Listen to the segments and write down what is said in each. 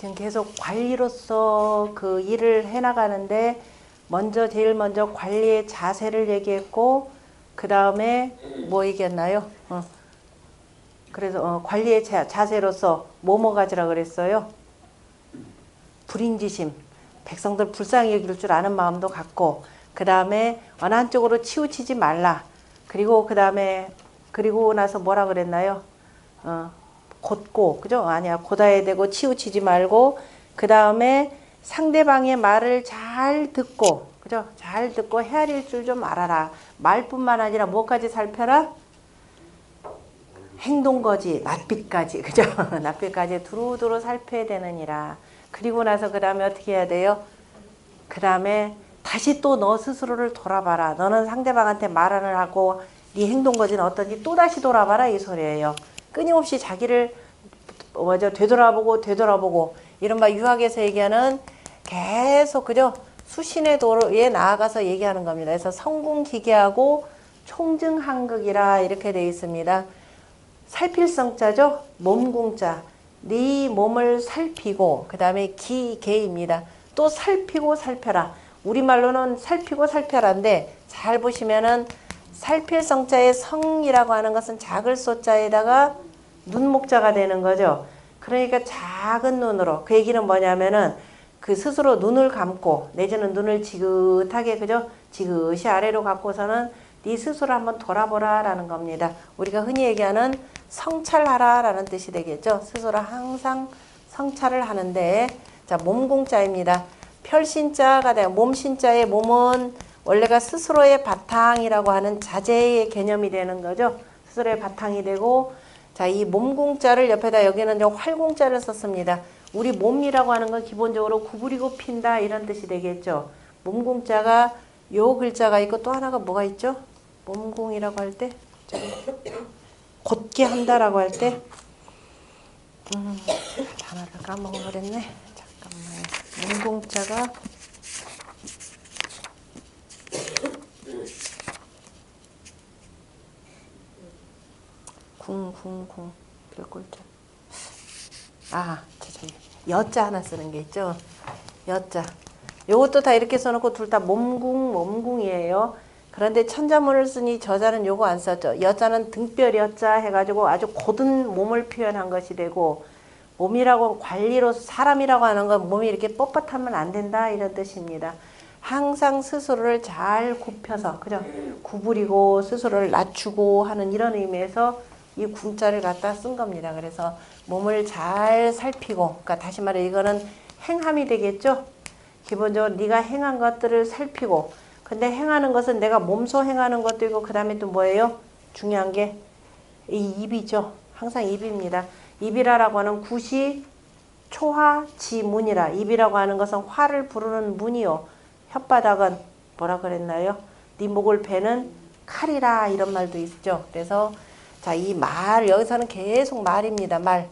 지금 계속 관리로서 그 일을 해나가는데 먼저 제일 먼저 관리의 자세를 얘기했고 그 다음에 뭐 얘기했나요? 어. 그래서 어, 관리의 자, 자세로서 뭐뭐 가지라 그랬어요? 불인지심, 백성들 불쌍히 여길 줄 아는 마음도 갖고 그 다음에 어느 한쪽으로 치우치지 말라. 그리고 그 다음에 그리고 나서 뭐라 그랬나요? 어, 곧고 그죠? 아니야 고다에 대고 치우치지 말고 그 다음에 상대방의 말을 잘 듣고 그죠? 잘 듣고 헤아릴 줄 좀 알아라. 말뿐만 아니라 뭐까지 살펴라? 행동거지, 낯빛까지, 그죠? 낯빛까지 두루두루 살펴야 되느니라. 그리고 나서 그 다음에 어떻게 해야 돼요? 그 다음에 다시 또 너 스스로를 돌아봐라. 너는 상대방한테 말을 하고 네 행동거지는 어떤지 또 다시 돌아봐라 이 소리예요. 끊임없이 자기를 먼저 되돌아보고 되돌아보고 이른바 유학에서 얘기하는 계속 그죠? 수신의 도로에 나아가서 얘기하는 겁니다. 그래서 성궁기계하고 총증한극이라 이렇게 되어 있습니다. 살필성자죠. 몸궁자. 네 몸을 살피고 그 다음에 기계입니다. 또 살피고 살펴라. 우리말로는 살피고 살펴라인데 잘 보시면은 살필성자의 성이라고 하는 것은 작을 소자에다가 눈목자가 되는 거죠. 그러니까 작은 눈으로 그 얘기는 뭐냐면은 그 스스로 눈을 감고 내지는 눈을 지긋하게 그죠 지그시 아래로 갖고서는 네 스스로 한번 돌아보라 라는 겁니다. 우리가 흔히 얘기하는 성찰하라 라는 뜻이 되겠죠. 스스로 항상 성찰을 하는데 자 몸공자입니다. 펼신자가 돼요. 몸신자의 몸은 원래가 스스로의 바탕이라고 하는 자제의 개념이 되는 거죠. 스스로의 바탕이 되고 자 이 몸공자를 옆에다 여기는 좀 활공자를 썼습니다. 우리 몸이라고 하는 건 기본적으로 구부리고 핀다 이런 뜻이 되겠죠. 몸공자가 요 글자가 있고 또 하나가 뭐가 있죠? 몸공이라고 할 때 곧게 한다라고 할 때 음, 단어를 까먹어버렸네. 잠깐만요. 몸공자가 궁궁궁 몇 글자? 아, 저, 저, 여자 하나 쓰는 게 있죠. 여자. 요것도 다 이렇게 써놓고 둘 다 몸궁, 몸궁이에요. 그런데 천자문을 쓰니 저자는 요거 안 썼죠. 여자는 등뼈 여자 해가지고 아주 고든 몸을 표현한 것이 되고 몸이라고 관리로 사람이라고 하는 건 몸이 이렇게 뻣뻣하면 안 된다 이런 뜻입니다. 항상 스스로를 잘 굽혀서 그죠? 구부리고 스스로를 낮추고 하는 이런 의미에서 이 궁자를 갖다 쓴 겁니다. 그래서 몸을 잘 살피고, 그러니까 다시 말해 이거는 행함이 되겠죠. 기본적으로 네가 행한 것들을 살피고, 근데 행하는 것은 내가 몸소 행하는 것도 있고 그 다음에 또 뭐예요? 중요한 게 이 입이죠. 항상 입입니다. 입이라라고 하는 굿이 초화 지문이라 입이라고 하는 것은 화를 부르는 문이요. 혓바닥은 뭐라 그랬나요? 네 목을 베는 칼이라 이런 말도 있죠. 그래서 자, 이 말, 여기서는 계속 말입니다, 말.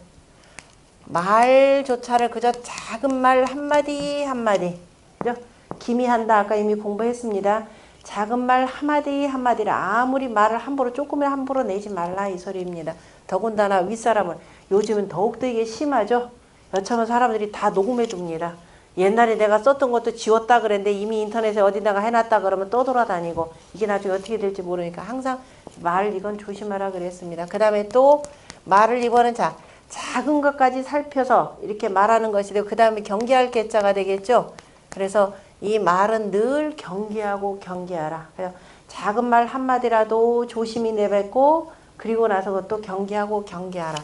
말조차를 그저 작은 말 한마디 한마디. 그죠? 기미한다. 아까 이미 공부했습니다. 작은 말 한마디 한마디를 아무리 말을 함부로 조금이나 함부로 내지 말라 이 소리입니다. 더군다나 윗사람은 요즘은 더욱더 이게 심하죠. 여차하면 사람들이 다 녹음해 줍니다. 옛날에 내가 썼던 것도 지웠다 그랬는데 이미 인터넷에 어디다가 해놨다 그러면 떠돌아다니고 이게 나중에 어떻게 될지 모르니까 항상 말 이건 조심하라 그랬습니다. 그 다음에 또 말을 이번은 자 작은 것까지 살펴서 이렇게 말하는 것이 되고 그 다음에 경계할 개자가 되겠죠. 그래서 이 말은 늘 경계하고 경계하라. 그래서 작은 말 한마디라도 조심히 내뱉고 그리고 나서 그것도 경계하고 경계하라.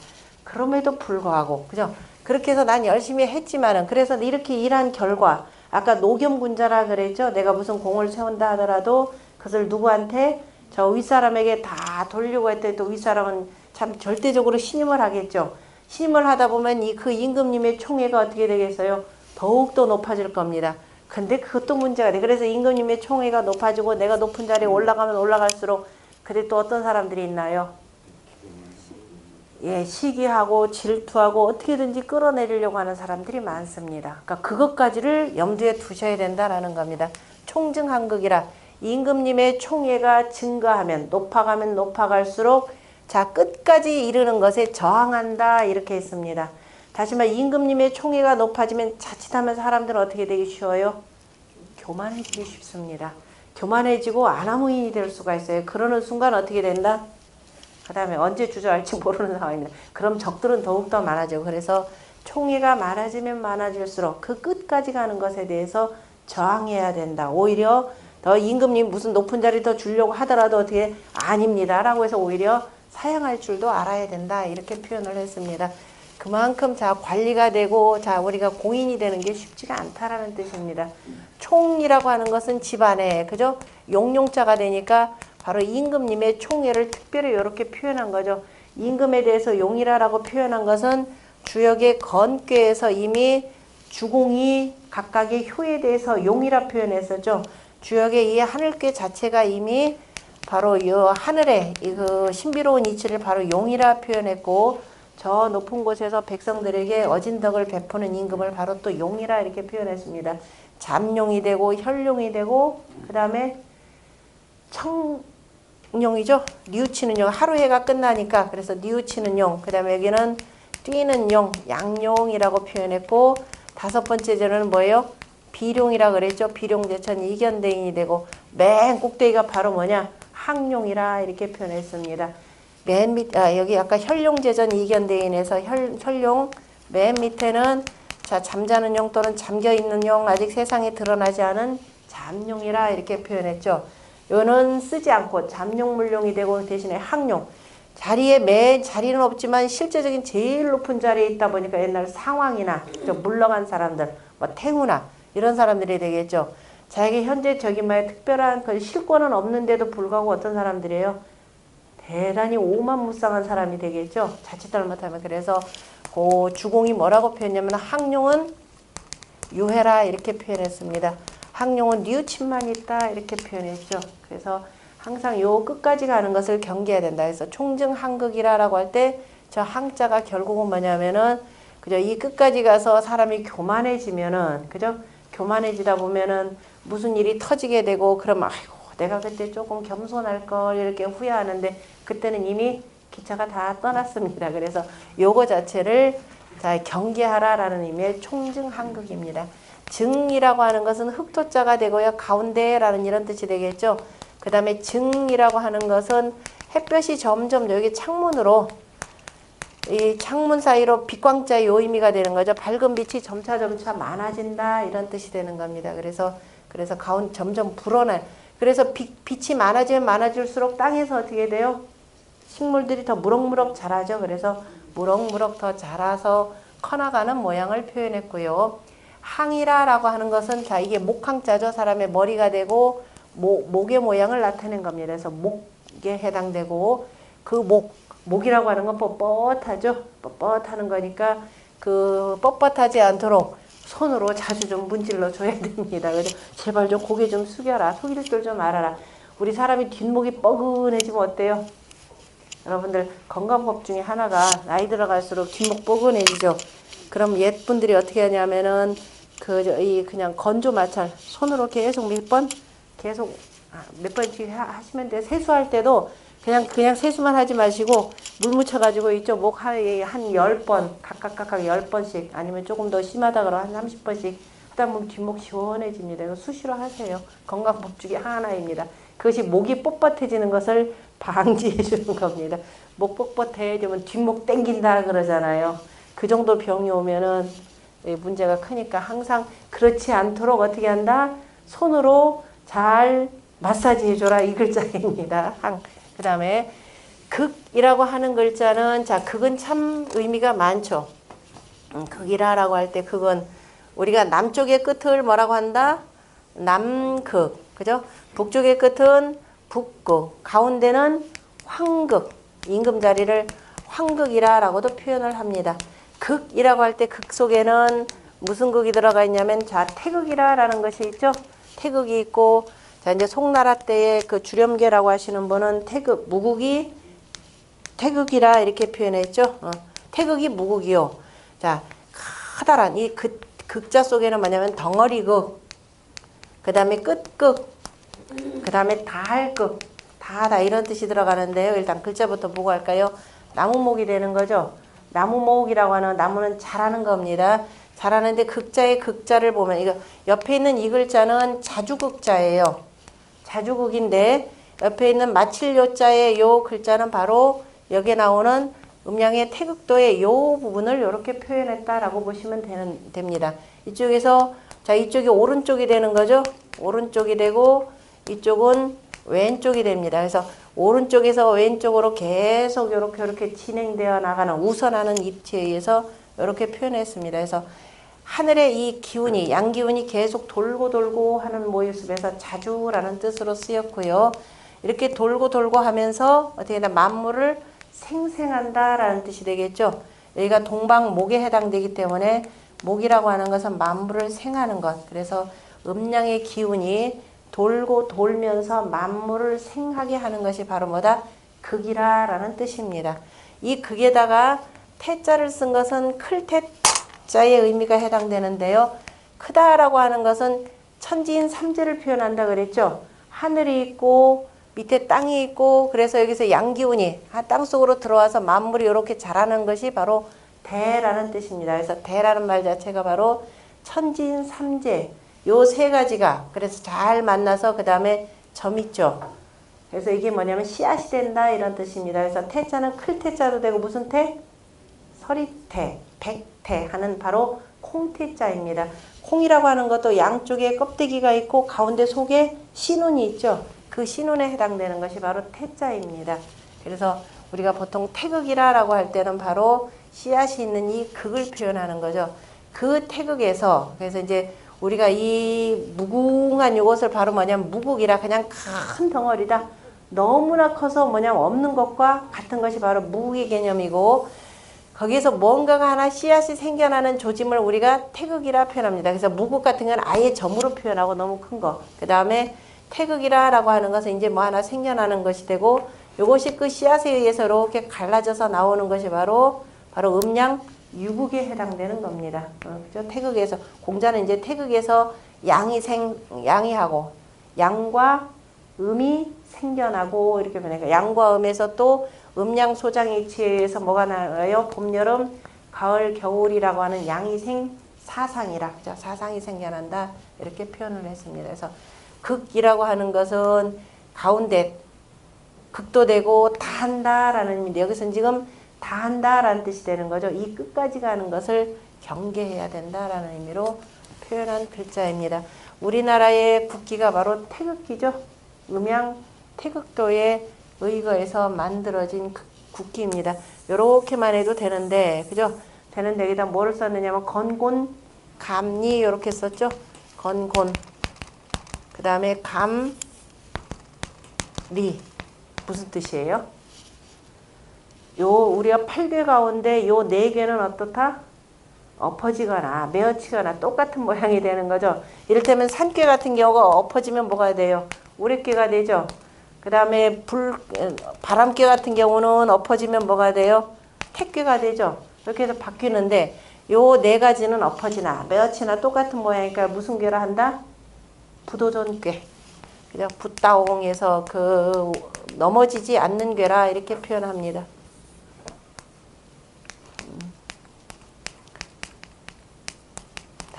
그럼에도 불구하고 그죠? 그렇게 해서 난 열심히 했지만은 그래서 이렇게 일한 결과 아까 노겸군자라 그랬죠. 내가 무슨 공을 세운다 하더라도 그것을 누구한테 저 윗사람에게 다 돌리고 했더니 또 윗사람은 참 절대적으로 신임을 하겠죠. 신임을 하다 보면 이 그 임금님의 총애가 어떻게 되겠어요? 더욱더 높아질 겁니다. 근데 그것도 문제가 돼. 그래서 임금님의 총애가 높아지고 내가 높은 자리에 올라가면 올라갈수록 근데 또 어떤 사람들이 있나요? 예, 시기하고 질투하고 어떻게든지 끌어내리려고 하는 사람들이 많습니다. 그러니까 그것까지를 염두에 두셔야 된다라는 겁니다. 총증한극이라 임금님의 총애가 증가하면 높아가면 높아갈수록 자 끝까지 이르는 것에 저항한다 이렇게 했습니다. 다시 말 임금님의 총애가 높아지면 자칫하면 사람들은 어떻게 되기 쉬워요? 교만해지기 쉽습니다. 교만해지고 아나무인이 될 수가 있어요. 그러는 순간 어떻게 된다? 그 다음에 언제 주저할지 모르는 상황입니다. 그럼 적들은 더욱더 많아져. 그래서 총애가 많아지면 많아질수록 그 끝까지 가는 것에 대해서 저항해야 된다. 오히려 더 임금님 무슨 높은 자리 더 주려고 하더라도 어떻게 아닙니다. 라고 해서 오히려 사양할 줄도 알아야 된다. 이렇게 표현을 했습니다. 그만큼 자 관리가 되고 자 우리가 공인이 되는 게 쉽지가 않다라는 뜻입니다. 총이라고 하는 것은 집안에 그죠? 용용자가 되니까 바로 임금님의 총애를 특별히 이렇게 표현한 거죠. 임금에 대해서 용이라라고 표현한 것은 주역의 건괴에서 이미 주공이 각각의 효에 대해서 용이라 표현했었죠. 주역의 이 하늘괴 자체가 이미 바로 이 하늘의 이그 신비로운 이치를 바로 용이라 표현했고 저 높은 곳에서 백성들에게 어진 덕을 베푸는 임금을 바로 또 용이라 이렇게 표현했습니다. 잠용이 되고 혈용이 되고 그 다음에 청 용이죠. 뉘우치는 용 하루 해가 끝나니까 그래서 뉘우치는 용. 그 다음에 여기는 뛰는 용, 양용이라고 표현했고 다섯 번째 절은 뭐예요? 비룡이라 그랬죠. 비룡제천 이견대인이 되고 맨 꼭대기가 바로 뭐냐? 항룡이라 이렇게 표현했습니다. 맨 밑, 아, 여기 아까 혈룡제전 이견대인에서 혈, 혈룡 맨 밑에는 자 잠자는 용 또는 잠겨 있는 용 아직 세상에 드러나지 않은 잠룡이라 이렇게 표현했죠. 요는 쓰지 않고 잠룡물룡이 되고 대신에 항룡 자리에 매 자리는 없지만 실제적인 제일 높은 자리에 있다 보니까 옛날 상황이나 좀 물러간 사람들 뭐 태우나 이런 사람들이 되겠죠. 자기 현재 뭐 특별한 그 실권은 없는데도 불구하고 어떤 사람들이에요. 대단히 오만무쌍한 사람이 되겠죠. 자칫 잘못하면 그래서 그 주공이 뭐라고 표현했냐면 항룡은 유해라 이렇게 표현했습니다. 항룡은 뉘우침만 있다 이렇게 표현했죠. 그래서 항상 요 끝까지 가는 것을 경계해야 된다. 그래서 총증한극이라라고 할 때 저 항자가 결국은 뭐냐면은 그죠 이 끝까지 가서 사람이 교만해지면은 그죠 교만해지다 보면은 무슨 일이 터지게 되고 그러면 아이고 내가 그때 조금 겸손할 걸 이렇게 후회하는데 그때는 이미 기차가 다 떠났습니다. 그래서 요거 자체를 자 경계하라라는 의미의 총증한극입니다. 증이라고 하는 것은 흑토자가 되고요. 가운데라는 이런 뜻이 되겠죠. 그 다음에 증이라고 하는 것은 햇볕이 점점 여기 창문으로 이 창문 사이로 빛광자의 요 의미가 되는 거죠. 밝은 빛이 점차 점차 많아진다 이런 뜻이 되는 겁니다. 그래서 그래서 가운 점점 불어나. 그래서 빛, 빛이 많아지면 많아질수록 땅에서 어떻게 돼요? 식물들이 더 무럭무럭 자라죠. 그래서 무럭무럭 더 자라서 커나가는 모양을 표현했고요. 항이라라고 하는 것은 자 이게 목항자죠. 사람의 머리가 되고 목, 목의 모양을 나타낸 겁니다. 그래서 목에 해당되고 그 목, 목이라고 하는 건 뻣뻣하죠. 뻣뻣하는 거니까 그 뻣뻣하지 않도록 손으로 자주 좀 문질러 줘야 됩니다. 그래서 제발 좀 고개 좀 숙여라. 속일 줄좀 알아라. 우리 사람이 뒷목이 뻐근해지면 어때요? 여러분들 건강법 중에 하나가 나이 들어갈수록 뒷목 뻐근해지죠. 그럼 옛 분들이 어떻게 하냐면은 그 이 그냥 건조 마찰 손으로 계속 몇 번 계속 아, 몇 번씩 하- 하시면 돼. 세수할 때도 그냥 그냥 세수만 하지 마시고 물 묻혀 가지고 이쪽 목한열 번 각각 각각 열 번씩 아니면 조금 더 심하다 그러면 한 삼십 번씩 하다 보면 뒷목 시원해집니다. 이거 수시로 하세요. 건강법 중에 하나입니다. 그것이 목이 뻣뻣해지는 것을 방지해 주는 겁니다. 목 뻣뻣해지면 뒷목 땡긴다 그러잖아요. 그 정도 병이 오면은 예, 문제가 크니까 항상 그렇지 않도록 어떻게 한다? 손으로 잘 마사지 해줘라 이 글자입니다. 항. 그 다음에 극이라고 하는 글자는 자 극은 참 의미가 많죠. 음, 극이라라고 할 때 극은 우리가 남쪽의 끝을 뭐라고 한다? 남극 그죠? 북쪽의 끝은 북극 가운데는 황극 임금 자리를 황극이라라고도 표현을 합니다. 극이라고 할 때 극 속에는 무슨 극이 들어가 있냐면 자 태극이라라는 것이 있죠. 태극이 있고 자 이제 송나라 때의 그 주렴계라고 하시는 분은 태극 무국이 태극이라 이렇게 표현했죠. 어, 태극이 무국이요. 자 커다란 이 극, 극자 속에는 뭐냐면 덩어리극, 그 다음에 끝극, 그 다음에 다할극, 다다 이런 뜻이 들어가는데요. 일단 글자부터 보고 할까요? 나무목이 되는 거죠. 나무목이라고 하는 나무는 자라는 겁니다. 자라는데 극자의 극자를 보면 이거 옆에 있는 이 글자는 자주극자예요. 자주극인데 옆에 있는 마칠 요자의 요 글자는 바로 여기에 나오는 음양의 태극도의 요 부분을 이렇게 표현했다라고 보시면 되는, 됩니다. 이쪽에서 자 이쪽이 오른쪽이 되는 거죠. 오른쪽이 되고 이쪽은 왼쪽이 됩니다. 그래서 오른쪽에서 왼쪽으로 계속 이렇게 이렇게 진행되어 나가는 우선하는 입체에 의해서 이렇게 표현했습니다. 그래서 하늘의 이 기운이 양기운이 계속 돌고 돌고 하는 모습에서 자주라는 뜻으로 쓰였고요. 이렇게 돌고 돌고 하면서 어떻게 나 만물을 생생한다라는 뜻이 되겠죠. 여기가 동방목에 해당되기 때문에 목이라고 하는 것은 만물을 생하는 것. 그래서 음양의 기운이 돌고 돌면서 만물을 생하게 하는 것이 바로 뭐다? 극이라 라는 뜻입니다. 이 극에다가 태자를 쓴 것은 클 태자의 의미가 해당되는데요. 크다라고 하는 것은 천지인 삼재를 표현한다 그랬죠. 하늘이 있고 밑에 땅이 있고 그래서 여기서 양기운이 땅 속으로 들어와서 만물이 이렇게 자라는 것이 바로 대라는 뜻입니다. 그래서 대라는 말 자체가 바로 천지인 삼재 요 세 가지가 그래서 잘 만나서 그 다음에 점 있죠. 그래서 이게 뭐냐면 씨앗이 된다 이런 뜻입니다. 그래서 태자는 클 태자도 되고 무슨 태? 서리태, 백태 하는 바로 콩태자입니다. 콩이라고 하는 것도 양쪽에 껍데기가 있고 가운데 속에 신운이 있죠. 그 신운에 해당되는 것이 바로 태자입니다. 그래서 우리가 보통 태극이라라고 할 때는 바로 씨앗이 있는 이 극을 표현하는 거죠. 그 태극에서 그래서 이제 우리가 이 무궁한 요것을 바로 뭐냐면 무국이라 그냥 큰 덩어리다. 너무나 커서 뭐냐면 없는 것과 같은 것이 바로 무국의 개념이고 거기에서 뭔가가 하나 씨앗이 생겨나는 조짐을 우리가 태극이라 표현합니다. 그래서 무국 같은 건 아예 점으로 표현하고 너무 큰 거. 그 다음에 태극이라라고 하는 것은 이제 뭐 하나 생겨나는 것이 되고 요것이 그 씨앗에 의해서 이렇게 갈라져서 나오는 것이 바로 바로 음양 유국에 해당되는 겁니다. 어, 그죠? 태극에서 공자는 이제 태극에서 양이 생 양이 하고 양과 음이 생겨나고 이렇게 변해요. 양과 음에서 또 음양 소장일치에 의해서 뭐가 나와요? 봄, 여름, 가을, 겨울이라고 하는 양이 생 사상이라 그죠? 사상이 생겨난다 이렇게 표현을 했습니다. 그래서 극이라고 하는 것은 가운데 극도 되고 다 한다라는 여기서는 지금 다 한다라는 뜻이 되는 거죠. 이 끝까지 가는 것을 경계해야 된다라는 의미로 표현한 글자입니다. 우리나라의 국기가 바로 태극기죠. 음양 태극도에 의거해서 만들어진 국기입니다. 이렇게만 해도 되는데, 그죠? 되는데 여기다 뭐를 썼느냐면 건곤, 감리 이렇게 썼죠. 건곤. 그 다음에 감, 리. 무슨 뜻이에요? 요 우리가 8개 가운데 요 4개는 어떻다? 엎어지거나 메어치거나 똑같은 모양이 되는 거죠. 이를테면 산괴 같은 경우가 엎어지면 뭐가 돼요? 우레괴가 되죠. 그 다음에 불 바람괴 같은 경우는 엎어지면 뭐가 돼요? 택괴가 되죠. 이렇게 해서 바뀌는데 요 네 가지는 엎어지나 메어치나 똑같은 모양이니까 무슨 괴라 한다? 부도전괴. 그죠? 붓다옹에서 그 넘어지지 않는 괴라 이렇게 표현합니다.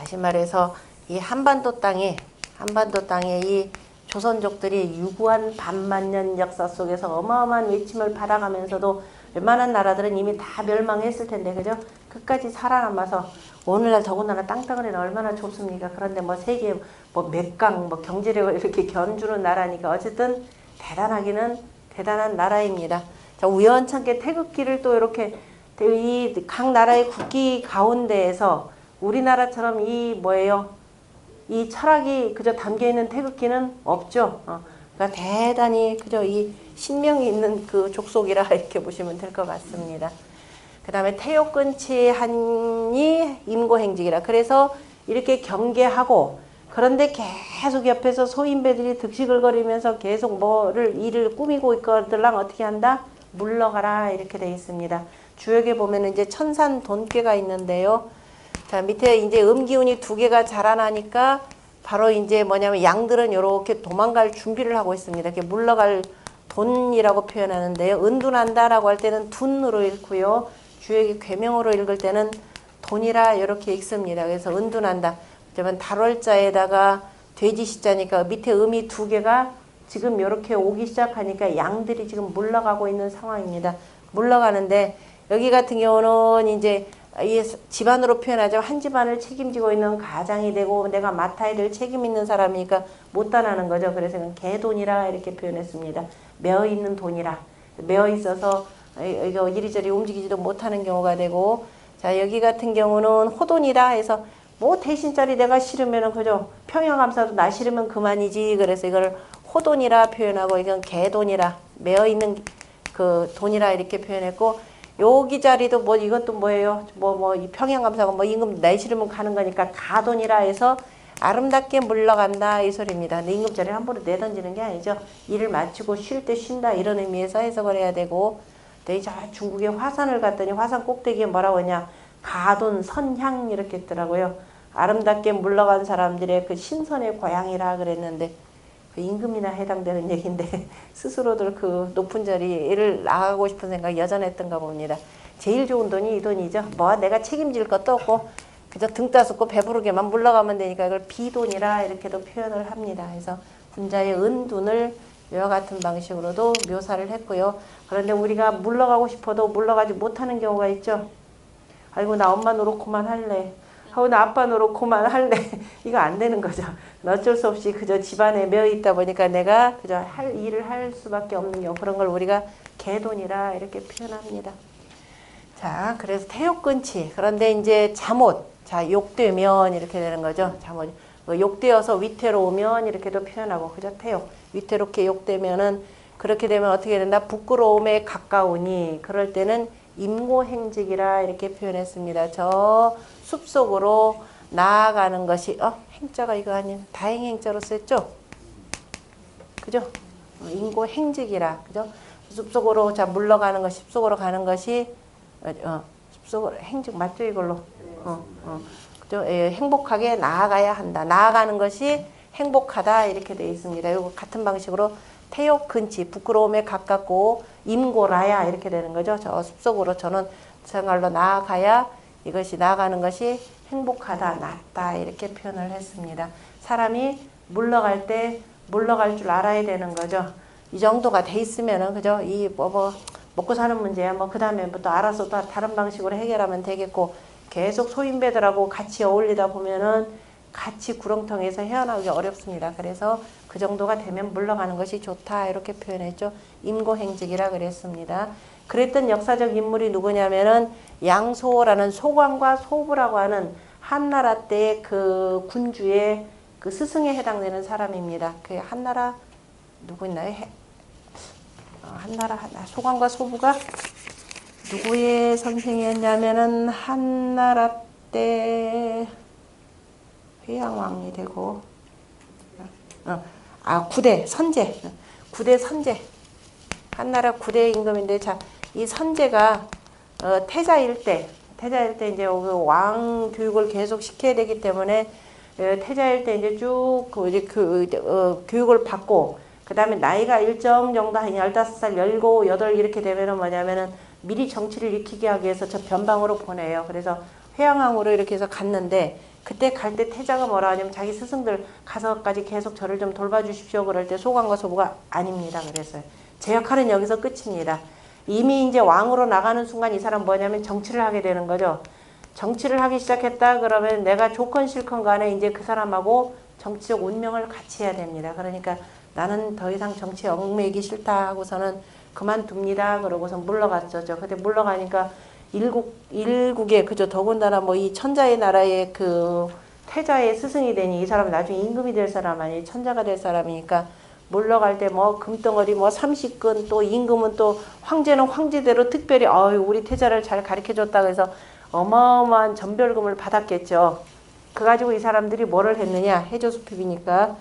다시 말해서 이 한반도 땅에 한반도 땅에 이 조선족들이 유구한 반만년 역사 속에서 어마어마한 외침을 받아가면서도 웬만한 나라들은 이미 다 멸망했을 텐데 그죠? 끝까지 살아남아서 오늘날 더군다나 땅덩어리는 얼마나 좁습니까? 그런데 뭐 세계 뭐 몇강 뭐 경제력을 이렇게 견주는 나라니까 어쨌든 대단하기는 대단한 나라입니다. 자 우연찮게 태극기를 또 이렇게 이 각 나라의 국기 가운데에서 우리나라처럼 이 뭐예요? 이 철학이 그저 담겨 있는 태극기는 없죠. 어. 그러니까 대단히 그저 이 신명이 있는 그 족속이라 이렇게 보시면 될 것 같습니다. 그 다음에 태욕근치 한이 임고행직이라. 그래서 이렇게 경계하고 그런데 계속 옆에서 소인배들이 득식을 거리면서 계속 뭐를 일을 꾸미고 있거들랑 어떻게 한다? 물러가라 이렇게 돼 있습니다. 주역에 보면 이제 천산 돈괴가 있는데요. 자, 밑에 이제 음기운이 두 개가 자라나니까 바로 이제 뭐냐면 양들은 이렇게 도망갈 준비를 하고 있습니다. 이렇게 물러갈 돈이라고 표현하는데요. 은둔한다라고 할 때는 둔으로 읽고요. 주역이 괴명으로 읽을 때는 돈이라 이렇게 읽습니다. 그래서 은둔한다. 그러면 달월자에다가 돼지 시자니까 밑에 음이 두 개가 지금 이렇게 오기 시작하니까 양들이 지금 물러가고 있는 상황입니다. 물러가는데 여기 같은 경우는 이제 이 집안으로 표현하자면 한 집안을 책임지고 있는 가장이 되고 내가 맡아야 될 책임 있는 사람이니까 못 따라는 거죠. 그래서 이건 개돈이라 이렇게 표현했습니다. 매어 있는 돈이라 매어 있어서 이거 이리저리 움직이지도 못하는 경우가 되고 자 여기 같은 경우는 호돈이라 해서 뭐 대신짜리 내가 싫으면은 그죠 평양감사도 나 싫으면 그만이지 그래서 이걸 호돈이라 표현하고 이건 개돈이라 매어 있는 그 돈이라 이렇게 표현했고 여기 자리도 뭐 이것도 뭐예요 뭐 뭐 이 평양감사가 뭐 임금 내 싫으면 가는 거니까 가돈이라 해서 아름답게 물러간다 이 소리입니다. 근데 임금 자리를 함부로 내던지는 게 아니죠. 일을 마치고 쉴 때 쉰다 이런 의미에서 해석을 해야 되고 근데 저 중국의 화산을 갔더니 화산 꼭대기에 뭐라고 하냐 가돈 선향 이렇게 했더라고요. 아름답게 물러간 사람들의 그 신선의 고향이라 그랬는데 그 임금이나 해당되는 얘기인데 스스로들 그 높은 자리를 나가고 싶은 생각이 여전했던가 봅니다. 제일 좋은 돈이 이 돈이죠. 뭐 내가 책임질 것도 없고 그저 등 따숩고 배부르게만 물러가면 되니까 이걸 비돈이라 이렇게도 표현을 합니다. 그래서 군자의 은둔을 이와 같은 방식으로도 묘사를 했고요. 그런데 우리가 물러가고 싶어도 물러가지 못하는 경우가 있죠. 아이고 나 엄마 노릇 그만 할래. 나 아빠 노릇 그만 할래. 이거 안 되는 거죠. 어쩔 수 없이 그저 집안에 매여 있다 보니까 내가 그저 할 일을 할 수밖에 없는 경우 그런 걸 우리가 개돈이라 이렇게 표현합니다. 자, 그래서 태욕근치. 그런데 이제 잠옷. 자, 욕되면 이렇게 되는 거죠. 잠옷. 뭐 욕되어서 위태로우면 이렇게도 표현하고 그죠? 태욕. 위태롭게 욕되면은 그렇게 되면 어떻게 된다? 부끄러움에 가까우니 그럴 때는 임고행직이라 이렇게 표현했습니다. 저 숲속으로 나아가는 것이 어 행자가 이거 아닌 다행행자로 썼죠? 그죠? 어, 임고행직이라 그죠? 숲속으로 자 물러가는 것 숲속으로 가는 것이 어, 어 숲속으로 행직 맞죠 이걸로? 어, 어. 그죠? 예, 행복하게 나아가야 한다. 나아가는 것이 행복하다 이렇게 되어 있습니다. 이거 같은 방식으로 태욕 근치 부끄러움에 가깝고 임고라야 이렇게 되는 거죠. 저 숲속으로 저는 생활로 나아가야 이것이 나아가는 것이 행복하다 낫다 이렇게 표현을 했습니다. 사람이 물러갈 때 물러갈 줄 알아야 되는 거죠. 이 정도가 돼 있으면은 그죠? 이 뭐 뭐 먹고 사는 문제야. 뭐 그 다음에부터 알아서 또 다른 방식으로 해결하면 되겠고 계속 소인배들하고 같이 어울리다 보면은 같이 구렁텅이에서 헤어나오기 어렵습니다. 그래서 그 정도가 되면 물러가는 것이 좋다 이렇게 표현했죠. 임고행직이라 그랬습니다. 그랬던 역사적 인물이 누구냐면은 양소라는 소관과 소부라고 하는 한나라 때그 군주의 그 스승에 해당되는 사람입니다. 그 한나라 누구 있나요? 해, 어, 한나라 소관과 소부가 누구의 선생이었냐면은 한나라 때 회양왕이 되고 어, 아 구대 선제 구대 선제 한나라 구대 임금인데 자이 선제가 어, 태자일 때 태자일 때 이제 그왕 교육을 계속 시켜야 되기 때문에 어, 태자일 때 이제 쭉그 이제 그 어, 교육을 받고 그 다음에 나이가 일정 정도 한 15살, 17, 8 이렇게 되면은 뭐냐면은 미리 정치를 익히게 하기 위해서 저 변방으로 보내요. 그래서 회양왕으로 이렇게 해서 갔는데 그때 갈 때 태자가 뭐라 하냐면 자기 스승들 가서까지 계속 저를 좀 돌봐주십시오. 그럴 때 소관과 소부가 아닙니다. 그래서요. 제 역할은 여기서 끝입니다. 이미 이제 왕으로 나가는 순간 이 사람 뭐냐면 정치를 하게 되는 거죠. 정치를 하기 시작했다 그러면 내가 조건 실컷 간에 이제 그 사람하고 정치적 운명을 같이 해야 됩니다. 그러니까 나는 더 이상 정치에 얽매이기 싫다 하고서는 그만둡니다. 그러고서 물러갔죠. 근데 물러가니까 일국 일국에 그저 더군다나 뭐 이 천자의 나라의 그 태자의 스승이 되니 이 사람은 나중에 임금이 될 사람 아니 천자가 될 사람이니까 물러갈 때 뭐 금덩어리 뭐 30근 또 임금은 또 황제는 황제대로 특별히 어유 우리 태자를 잘 가르쳐 줬다 그래서 어마어마한 전별금을 받았겠죠. 그 가지고 이 사람들이 뭐를 했느냐 해조수핍이니까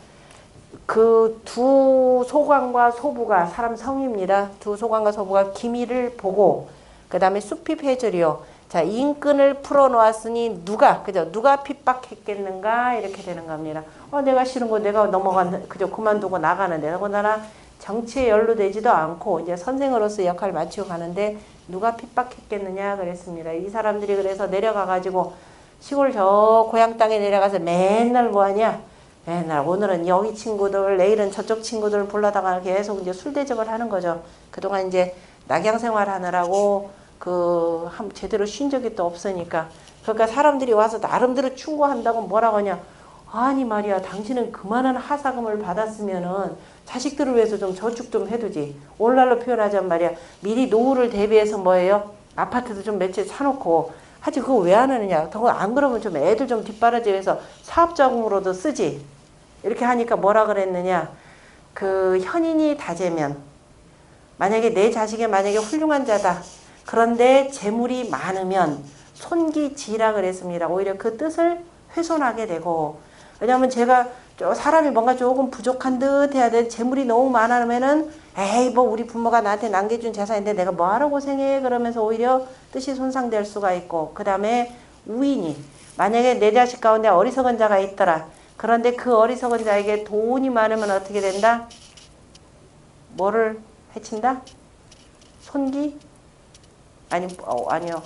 그 두 소관과 소부가 사람 성입니다. 두 소관과 소부가 기미를 보고 그 다음에 수핍 해절이요. 자, 인근을 풀어놓았으니 누가, 그죠? 누가 핍박했겠는가? 이렇게 되는 겁니다. 어, 내가 싫은 거 내가 넘어간, 그죠? 그만두고 나가는데, 더군다나 정치에 연루되지도 않고, 이제 선생으로서 역할을 마치고 가는데, 누가 핍박했겠느냐 그랬습니다. 이 사람들이 그래서 내려가가지고 시골 저 고향 땅에 내려가서 맨날 뭐하냐? 맨날 오늘은 여기 친구들, 내일은 저쪽 친구들 불러다가 계속 이제 술 대접을 하는 거죠. 그동안 이제 낙양 생활 하느라고 그 한- 제대로 쉰 적이 또 없으니까 그러니까 사람들이 와서 나름대로 충고한다고 뭐라고 하냐? 아니 말이야, 당신은 그만한 하사금을 받았으면은 자식들을 위해서 좀 저축 좀 해두지. 오늘날로 표현하자면 말이야, 미리 노후를 대비해서 뭐예요? 아파트도 좀 며칠 사놓고 하지 그거 왜 안 하느냐? 더안 그러면 좀 애들 좀 뒷바라지해서 사업자금으로도 쓰지. 이렇게 하니까 뭐라 그랬느냐? 그 현인이 다재면 만약에 내 자식이 만약에 훌륭한 자다. 그런데 재물이 많으면 손기지라 그랬습니다. 오히려 그 뜻을 훼손하게 되고 왜냐하면 제가 저 사람이 뭔가 조금 부족한 듯 해야 돼. 재물이 너무 많으면은 에이 뭐 우리 부모가 나한테 남겨준 재산인데 내가 뭐하러 고생해 그러면서 오히려 뜻이 손상될 수가 있고 그 다음에 우인이 만약에 내 자식 가운데 어리석은 자가 있더라. 그런데 그 어리석은 자에게 돈이 많으면 어떻게 된다? 뭐를 해친다? 손기? 아니 어, 아니요.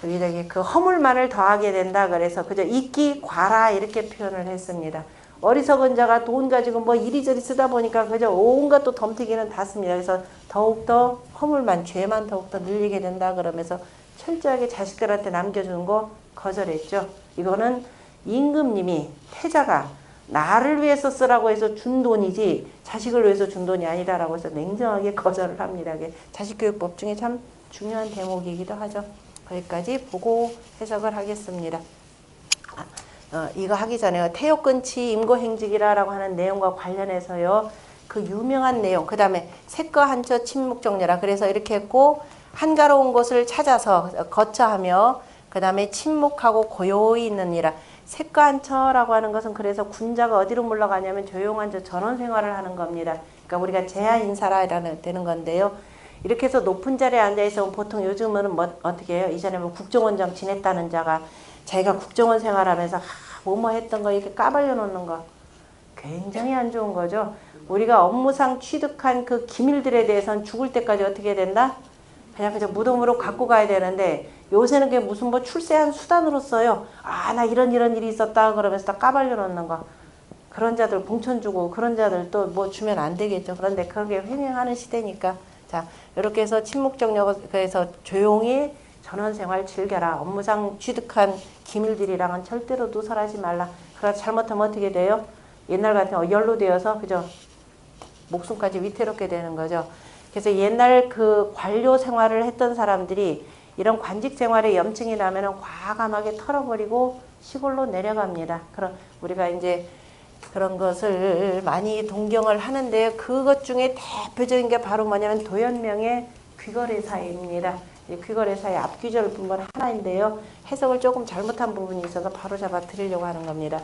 저기 저기 그 허물만을 더하게 된다 그래서 그저 이끼 과라 이렇게 표현을 했습니다. 어리석은 자가 돈 가지고 뭐 이리저리 쓰다 보니까 그저 온갖 또 덤태기는 다 씁니다. 그래서 더욱더 허물만 죄만 더욱더 늘리게 된다 그러면서 철저하게 자식들한테 남겨주는 거 거절했죠. 이거는 임금님이 태자가 나를 위해서 쓰라고 해서 준 돈이지 자식을 위해서 준 돈이 아니다라고 해서 냉정하게 거절을 합니다. 자식교육법 중에 참 중요한 대목이기도 하죠. 거기까지 보고 해석을 하겠습니다. 아, 어, 이거 하기 전에 태욕근치 임고행직이라라고 하는 내용과 관련해서요. 그 유명한 내용, 그 다음에 색과 한처 침묵정렬라 그래서 이렇게 했고 한가로운 곳을 찾아서 거처하며 그 다음에 침묵하고 고요히 있느니라. 색과 한처라고 하는 것은 그래서 군자가 어디로 물러가냐면 조용한 저 전원 생활을 하는 겁니다. 그러니까 우리가 제하 인사라는 되는 건데요. 이렇게 해서 높은 자리에 앉아 있으면 보통 요즘은 뭐 어떻게 해요? 이전에 뭐 국정원장 지냈다는 자가 자기가 국정원 생활하면서 아, 뭐뭐 했던 거 이렇게 까발려 놓는 거 굉장히 안 좋은 거죠. 우리가 업무상 취득한 그 기밀들에 대해서는 죽을 때까지 어떻게 된다? 그냥 그저 무덤으로 갖고 가야 되는데 요새는 그게 무슨 뭐 출세한 수단으로 써요. 아, 나 이런 이런 일이 있었다 그러면서 다 까발려 놓는 거. 그런 자들 봉천 주고 그런 자들 또 뭐 주면 안 되겠죠. 그런데 그게 횡행하는 시대니까. 자, 이렇게 해서 침묵정력에서 조용히 전원생활 즐겨라. 업무상 취득한 기밀들이랑은 절대로 누설하지 말라. 그러다 잘못하면 어떻게 돼요? 옛날 같은 연루되어서 그죠? 목숨까지 위태롭게 되는 거죠. 그래서 옛날 그 관료 생활을 했던 사람들이 이런 관직 생활에 염증이 나면은 과감하게 털어버리고 시골로 내려갑니다. 그럼 우리가 이제 그런 것을 많이 동경을 하는데 그것 중에 대표적인 게 바로 뭐냐면 도연명의 귀거래사입니다. 이 귀거래사의 앞귀절 부분 하나인데요. 해석을 조금 잘못한 부분이 있어서 바로 잡아 드리려고 하는 겁니다.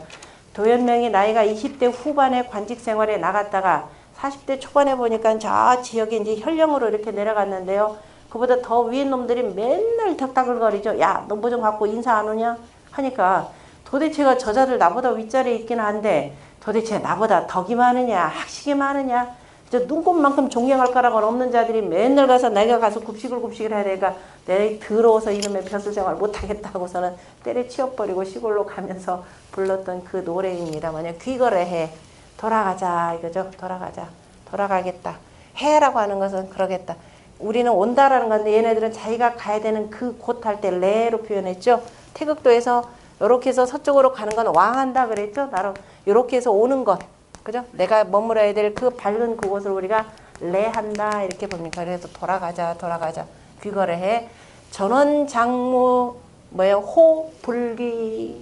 도연명이 나이가 20대 후반에 관직 생활에 나갔다가 40대 초반에 보니까 저 지역에 이제 현령으로 이렇게 내려갔는데요. 그보다 더 위에 놈들이 맨날 덕다글거리죠. 야, 너 뭐 좀 갖고 인사 안 오냐? 하니까 도대체가 저자들 나보다 윗자리에 있긴 한데 도대체 나보다 덕이 많으냐, 학식이 많으냐, 저 눈곱만큼 존경할 거라고 없는 자들이 맨날 가서 내가 가서 굽식을 굽식을 되니까 내 더러워서 이놈의 벼슬 생활 못하겠다고서는 때려치워버리고 시골로 가면서 불렀던 그 노래입니다. 뭐냐 귀거래해 돌아가자 이거죠. 돌아가자 돌아가겠다 해라고 하는 것은 그러겠다. 우리는 온다라는 건데 얘네들은 자기가 가야 되는 그 곳 할 때 레로 표현했죠. 태극도에서 이렇게 해서 서쪽으로 가는 건 왕한다 그랬죠. 나로 이렇게 해서 오는 것 그죠? 내가 머물어야 될 그 밝은 그곳을 우리가 레한다 이렇게 봅니까? 그래서 돌아가자 돌아가자 귀거래 해 전원 장무 뭐야 호불기라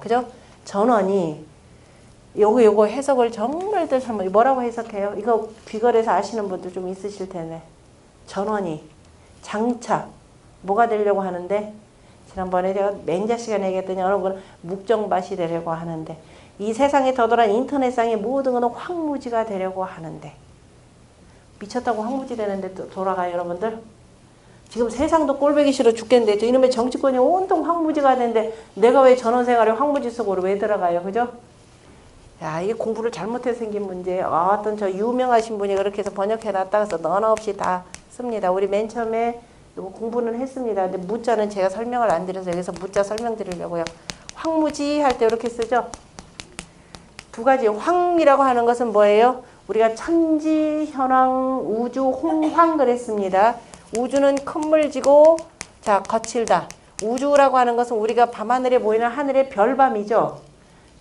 그죠? 전원이 요거 요거 해석을 정말들 참 뭐라고 해석해요? 이거 귀걸에서 아시는 분들 좀 있으실 텐데 전원이 장차 뭐가 되려고 하는데 지난번에 제가 맹자 시간에 얘기했더니 분은 묵정밭이 되려고 하는데 이 세상에 더돌아 인터넷상의 모든 것은 황무지가 되려고 하는데 미쳤다고 황무지 되는데 또 돌아가요 여러분들 지금 세상도 꼴보기 싫어 죽겠는데 저 이놈의 정치권이 온통 황무지가 되는데 내가 왜 전원생활에 황무지 속으로 왜 들어가요 그죠? 야 이게 공부를 잘못해서 생긴 문제 어떤 저 유명하신 분이 그렇게 해서 번역해놨다 그래서 너나 없이 다 씁니다. 우리 맨 처음에 공부는 했습니다. 근데 무자는 제가 설명을 안 드려서 여기서 무자 설명드리려고요. 황무지 할 때 이렇게 쓰죠. 두 가지 황이라고 하는 것은 뭐예요? 우리가 천지, 현황, 우주, 홍황 그랬습니다. 우주는 큰 물지고 자 거칠다. 우주라고 하는 것은 우리가 밤하늘에 보이는 하늘의 별밤이죠.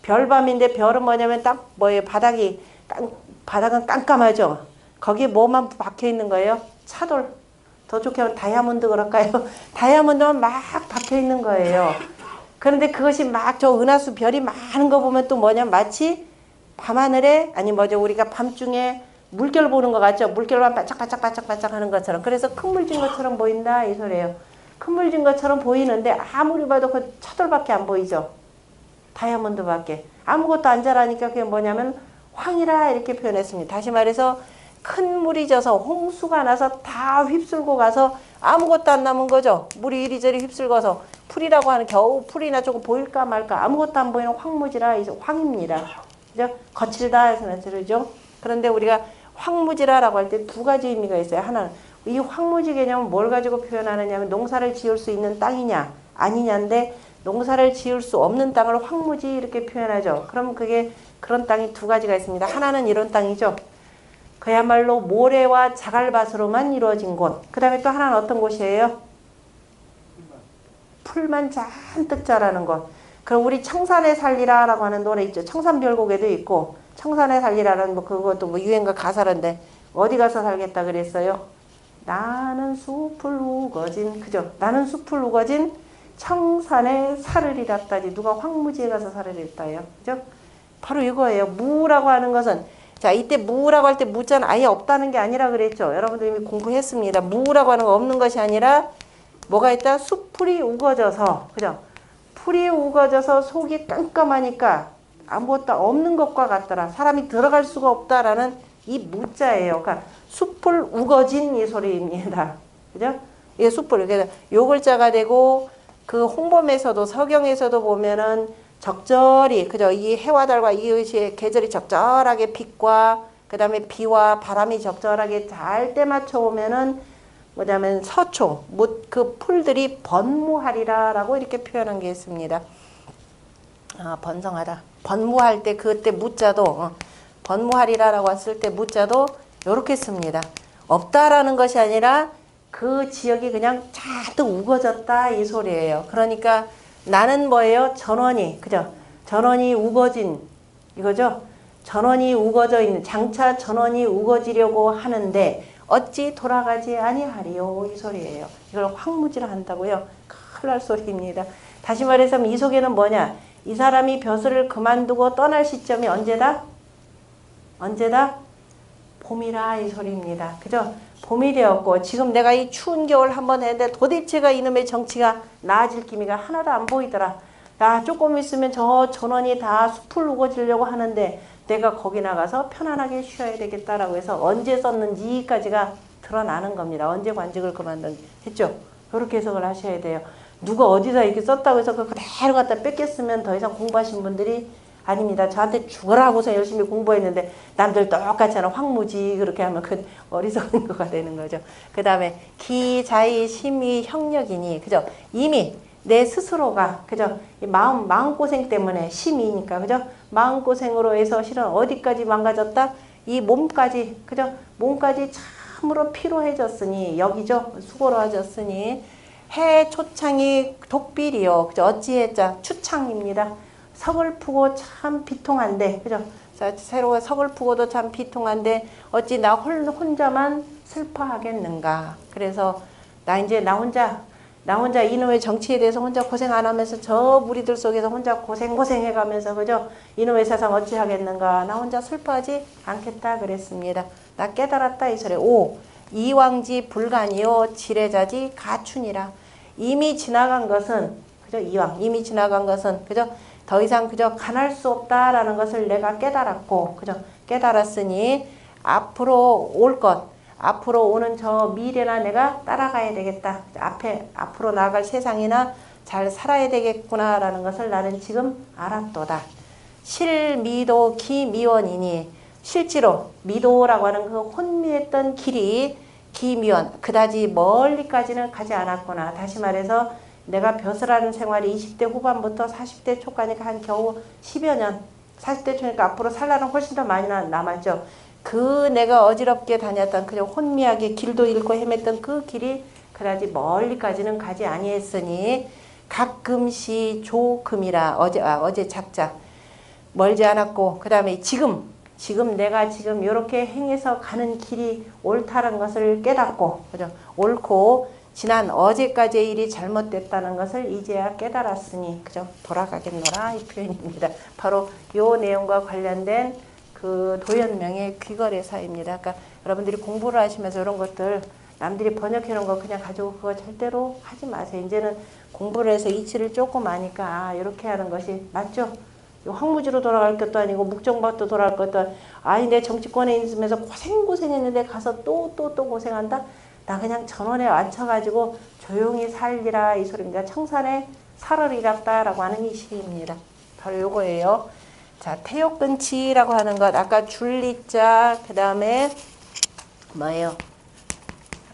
별밤인데 별은 뭐냐면 딱 뭐예요? 바닥이 깜, 바닥은 깜깜하죠. 거기에 뭐만 박혀 있는 거예요? 차돌. 더 좋게 하면 다이아몬드 그럴까요? 다이아몬드만 막 박혀 있는 거예요. 그런데 그것이 막 저 은하수 별이 많은 거 보면 또 뭐냐? 마치 밤하늘에 아니 뭐죠? 우리가 밤중에 물결 보는 것 같죠? 물결만 반짝반짝 반짝반짝 하는 것처럼. 그래서 큰 물진 것처럼 보인다 이 소리예요. 큰 물진 것처럼 보이는데 아무리 봐도 그 차돌밖에 안 보이죠? 다이아몬드밖에. 아무것도 안 자라니까 그게 뭐냐면 황이라 이렇게 표현했습니다. 다시 말해서 큰 물이 져서 홍수가 나서 다 휩쓸고 가서 아무것도 안 남은 거죠. 물이 이리저리 휩쓸고서 풀이라고 하는 겨우 풀이나 조금 보일까 말까 아무것도 안 보이는 황무지라 이제 황입니다. 그죠? 거칠다 해서 들으죠. 그런데 우리가 황무지라라고 할 때 두 가지 의미가 있어요. 하나는 이 황무지 개념은 뭘 가지고 표현하느냐면 농사를 지을 수 있는 땅이냐 아니냐인데 농사를 지을 수 없는 땅을 황무지 이렇게 표현하죠. 그럼 그게 그런 땅이 두 가지가 있습니다. 하나는 이런 땅이죠. 그야말로 모래와 자갈밭으로만 이루어진 곳. 그 다음에 또 하나는 어떤 곳이에요? 풀만 잔뜩 자라는 곳. 그럼 우리 청산에 살리라 라고 하는 노래 있죠. 청산별곡에도 있고 청산에 살리라는 뭐 그것도 뭐 유행가 가사인데 어디 가서 살겠다 그랬어요? 나는 숲을 우거진 그죠? 나는 숲을 우거진 청산에 살으리랐다지 누가 황무지에 가서 살으리랬다요. 그죠? 바로 이거예요. 무라고 하는 것은 자, 이때 무라고 할 때 무자는 아예 없다는 게 아니라 그랬죠. 여러분들 이미 공부했습니다. 무라고 하는 거 없는 것이 아니라 뭐가 있다? 숲풀이 우거져서 그죠? 풀이 우거져서 속이 깜깜하니까 아무것도 없는 것과 같더라. 사람이 들어갈 수가 없다라는 이 무자예요. 그러니까 숲을 우거진 이 소리입니다. 그죠? 이게 숲을 그래서 요 글자가 되고 그 홍범에서도 서경에서도 보면은 적절히 그죠 이 해와 달과 이것이 계절이 적절하게 빛과 그 다음에 비와 바람이 적절하게 잘 때 맞춰 오면은 뭐냐면 서초 그 풀들이 번무하리라라고 이렇게 표현한 게 있습니다. 아 번성하다 번무할 때 그때 무자도 어, 번무하리라라고 했을 때 무자도 이렇게 씁니다. 없다라는 것이 아니라 그 지역이 그냥 잔뜩 우거졌다 이 소리예요. 그러니까 나는 뭐예요? 전원이 그죠? 전원이 우거진 이거죠? 전원이 우거져 있는 장차 전원이 우거지려고 하는데 어찌 돌아가지 아니하리요 이 소리예요. 이걸 황무지라 한다고요. 큰일 날 소리입니다. 다시 말해서 이 속에는 뭐냐? 이 사람이 벼슬을 그만두고 떠날 시점이 언제다? 언제다? 봄이라 이 소리입니다. 그죠? 봄이 되었고 지금 내가 이 추운 겨울 한번 했는데 도대체가 이놈의 정치가 나아질 기미가 하나도 안 보이더라. 야 조금 있으면 저 전원이 다 숲을 우거지려고 하는데 내가 거기 나가서 편안하게 쉬어야 되겠다라고 해서 언제 썼는지까지가 드러나는 겁니다. 언제 관직을 그만둔 했죠. 그렇게 해석을 하셔야 돼요. 누가 어디서 이렇게 썼다고 해서 그 그대로 갖다 뺏겼으면 더 이상 공부하신 분들이 아닙니다. 저한테 죽으라고서 열심히 공부했는데 남들 똑같이 하는 황무지 그렇게 하면 그 어리석은 거가 되는 거죠. 그 다음에 기, 자의, 심의, 형력이니 그죠? 이미 내 스스로가 그죠? 마음 마음 고생 때문에 심이니까 그죠? 마음 고생으로 해서 실은 어디까지 망가졌다? 이 몸까지 그죠? 몸까지 참으로 피로해졌으니 여기죠? 수고로워졌으니 해 초창이 독비리요. 그죠? 어찌해자 추창입니다. 서글프고 참 비통한데 그죠? 새로 서글프고도 참 비통한데 어찌 나 혼자만 슬퍼하겠는가? 그래서 나 이제 나 혼자 나 혼자 이놈의 정치에 대해서 혼자 고생 안 하면서 저 무리들 속에서 혼자 고생 고생해 가면서 그죠? 이놈의 세상 어찌 하겠는가? 나 혼자 슬퍼하지 않겠다 그랬습니다. 나 깨달았다 이 소리. 오 이왕지 불간이요 지뢰자지 가춘이라. 이미 지나간 것은 그죠? 이왕 이미 지나간 것은 그죠? 더 이상 그저 간할 수 없다라는 것을 내가 깨달았고 그죠? 깨달았으니 앞으로 올 것, 앞으로 오는 저 미래나 내가 따라가야 되겠다. 앞에 앞으로 나아갈 세상이나 잘 살아야 되겠구나라는 것을 나는 지금 알았도다. 실미도 기미원이니 실제로 미도라고 하는 그 혼미했던 길이 기미원 그다지 멀리까지는 가지 않았구나. 다시 말해서 내가 벼슬하는 생활이 20대 후반부터 40대 초까지가 한 겨우 10여 년 40대 초니까 앞으로 살 날은 훨씬 더 많이 나- 남았죠. 그 내가 어지럽게 다녔던 그냥 혼미하게 길도 잃고 헤맸던 그 길이 그다지 멀리까지는 가지 아니했으니 가끔씩 조금이라 어제 아, 어제 작작 멀지 않았고 그 다음에 지금 지금 내가 지금 이렇게 행해서 가는 길이 옳다는 것을 깨닫고 그죠 옳고 지난 어제까지의 일이 잘못됐다는 것을 이제야 깨달았으니 그죠 돌아가겠노라 이 표현입니다. 바로 요 내용과 관련된 그 도연명의 귀거래사입니다. 그러니까 여러분들이 공부를 하시면서 이런 것들 남들이 번역해 놓은 거 그냥 가지고 그거 절대로 하지 마세요. 이제는 공부를 해서 이치를 조금 아니까 아 이렇게 하는 것이 맞죠? 요 황무지로 돌아갈 것도 아니고 묵정밭도 돌아갈 것도 아니 내 정치권에 있으면서 고생 고생했는데 가서 또 또 또 고생한다? 나 그냥 전원에 앉혀가지고 조용히 살리라 이 소리입니다. 청산에 살을 잃었다라고 하는 이 시입니다. 바로 요거예요. 자 태욕근치라고 하는 것 아까 줄리자 그 다음에 뭐예요?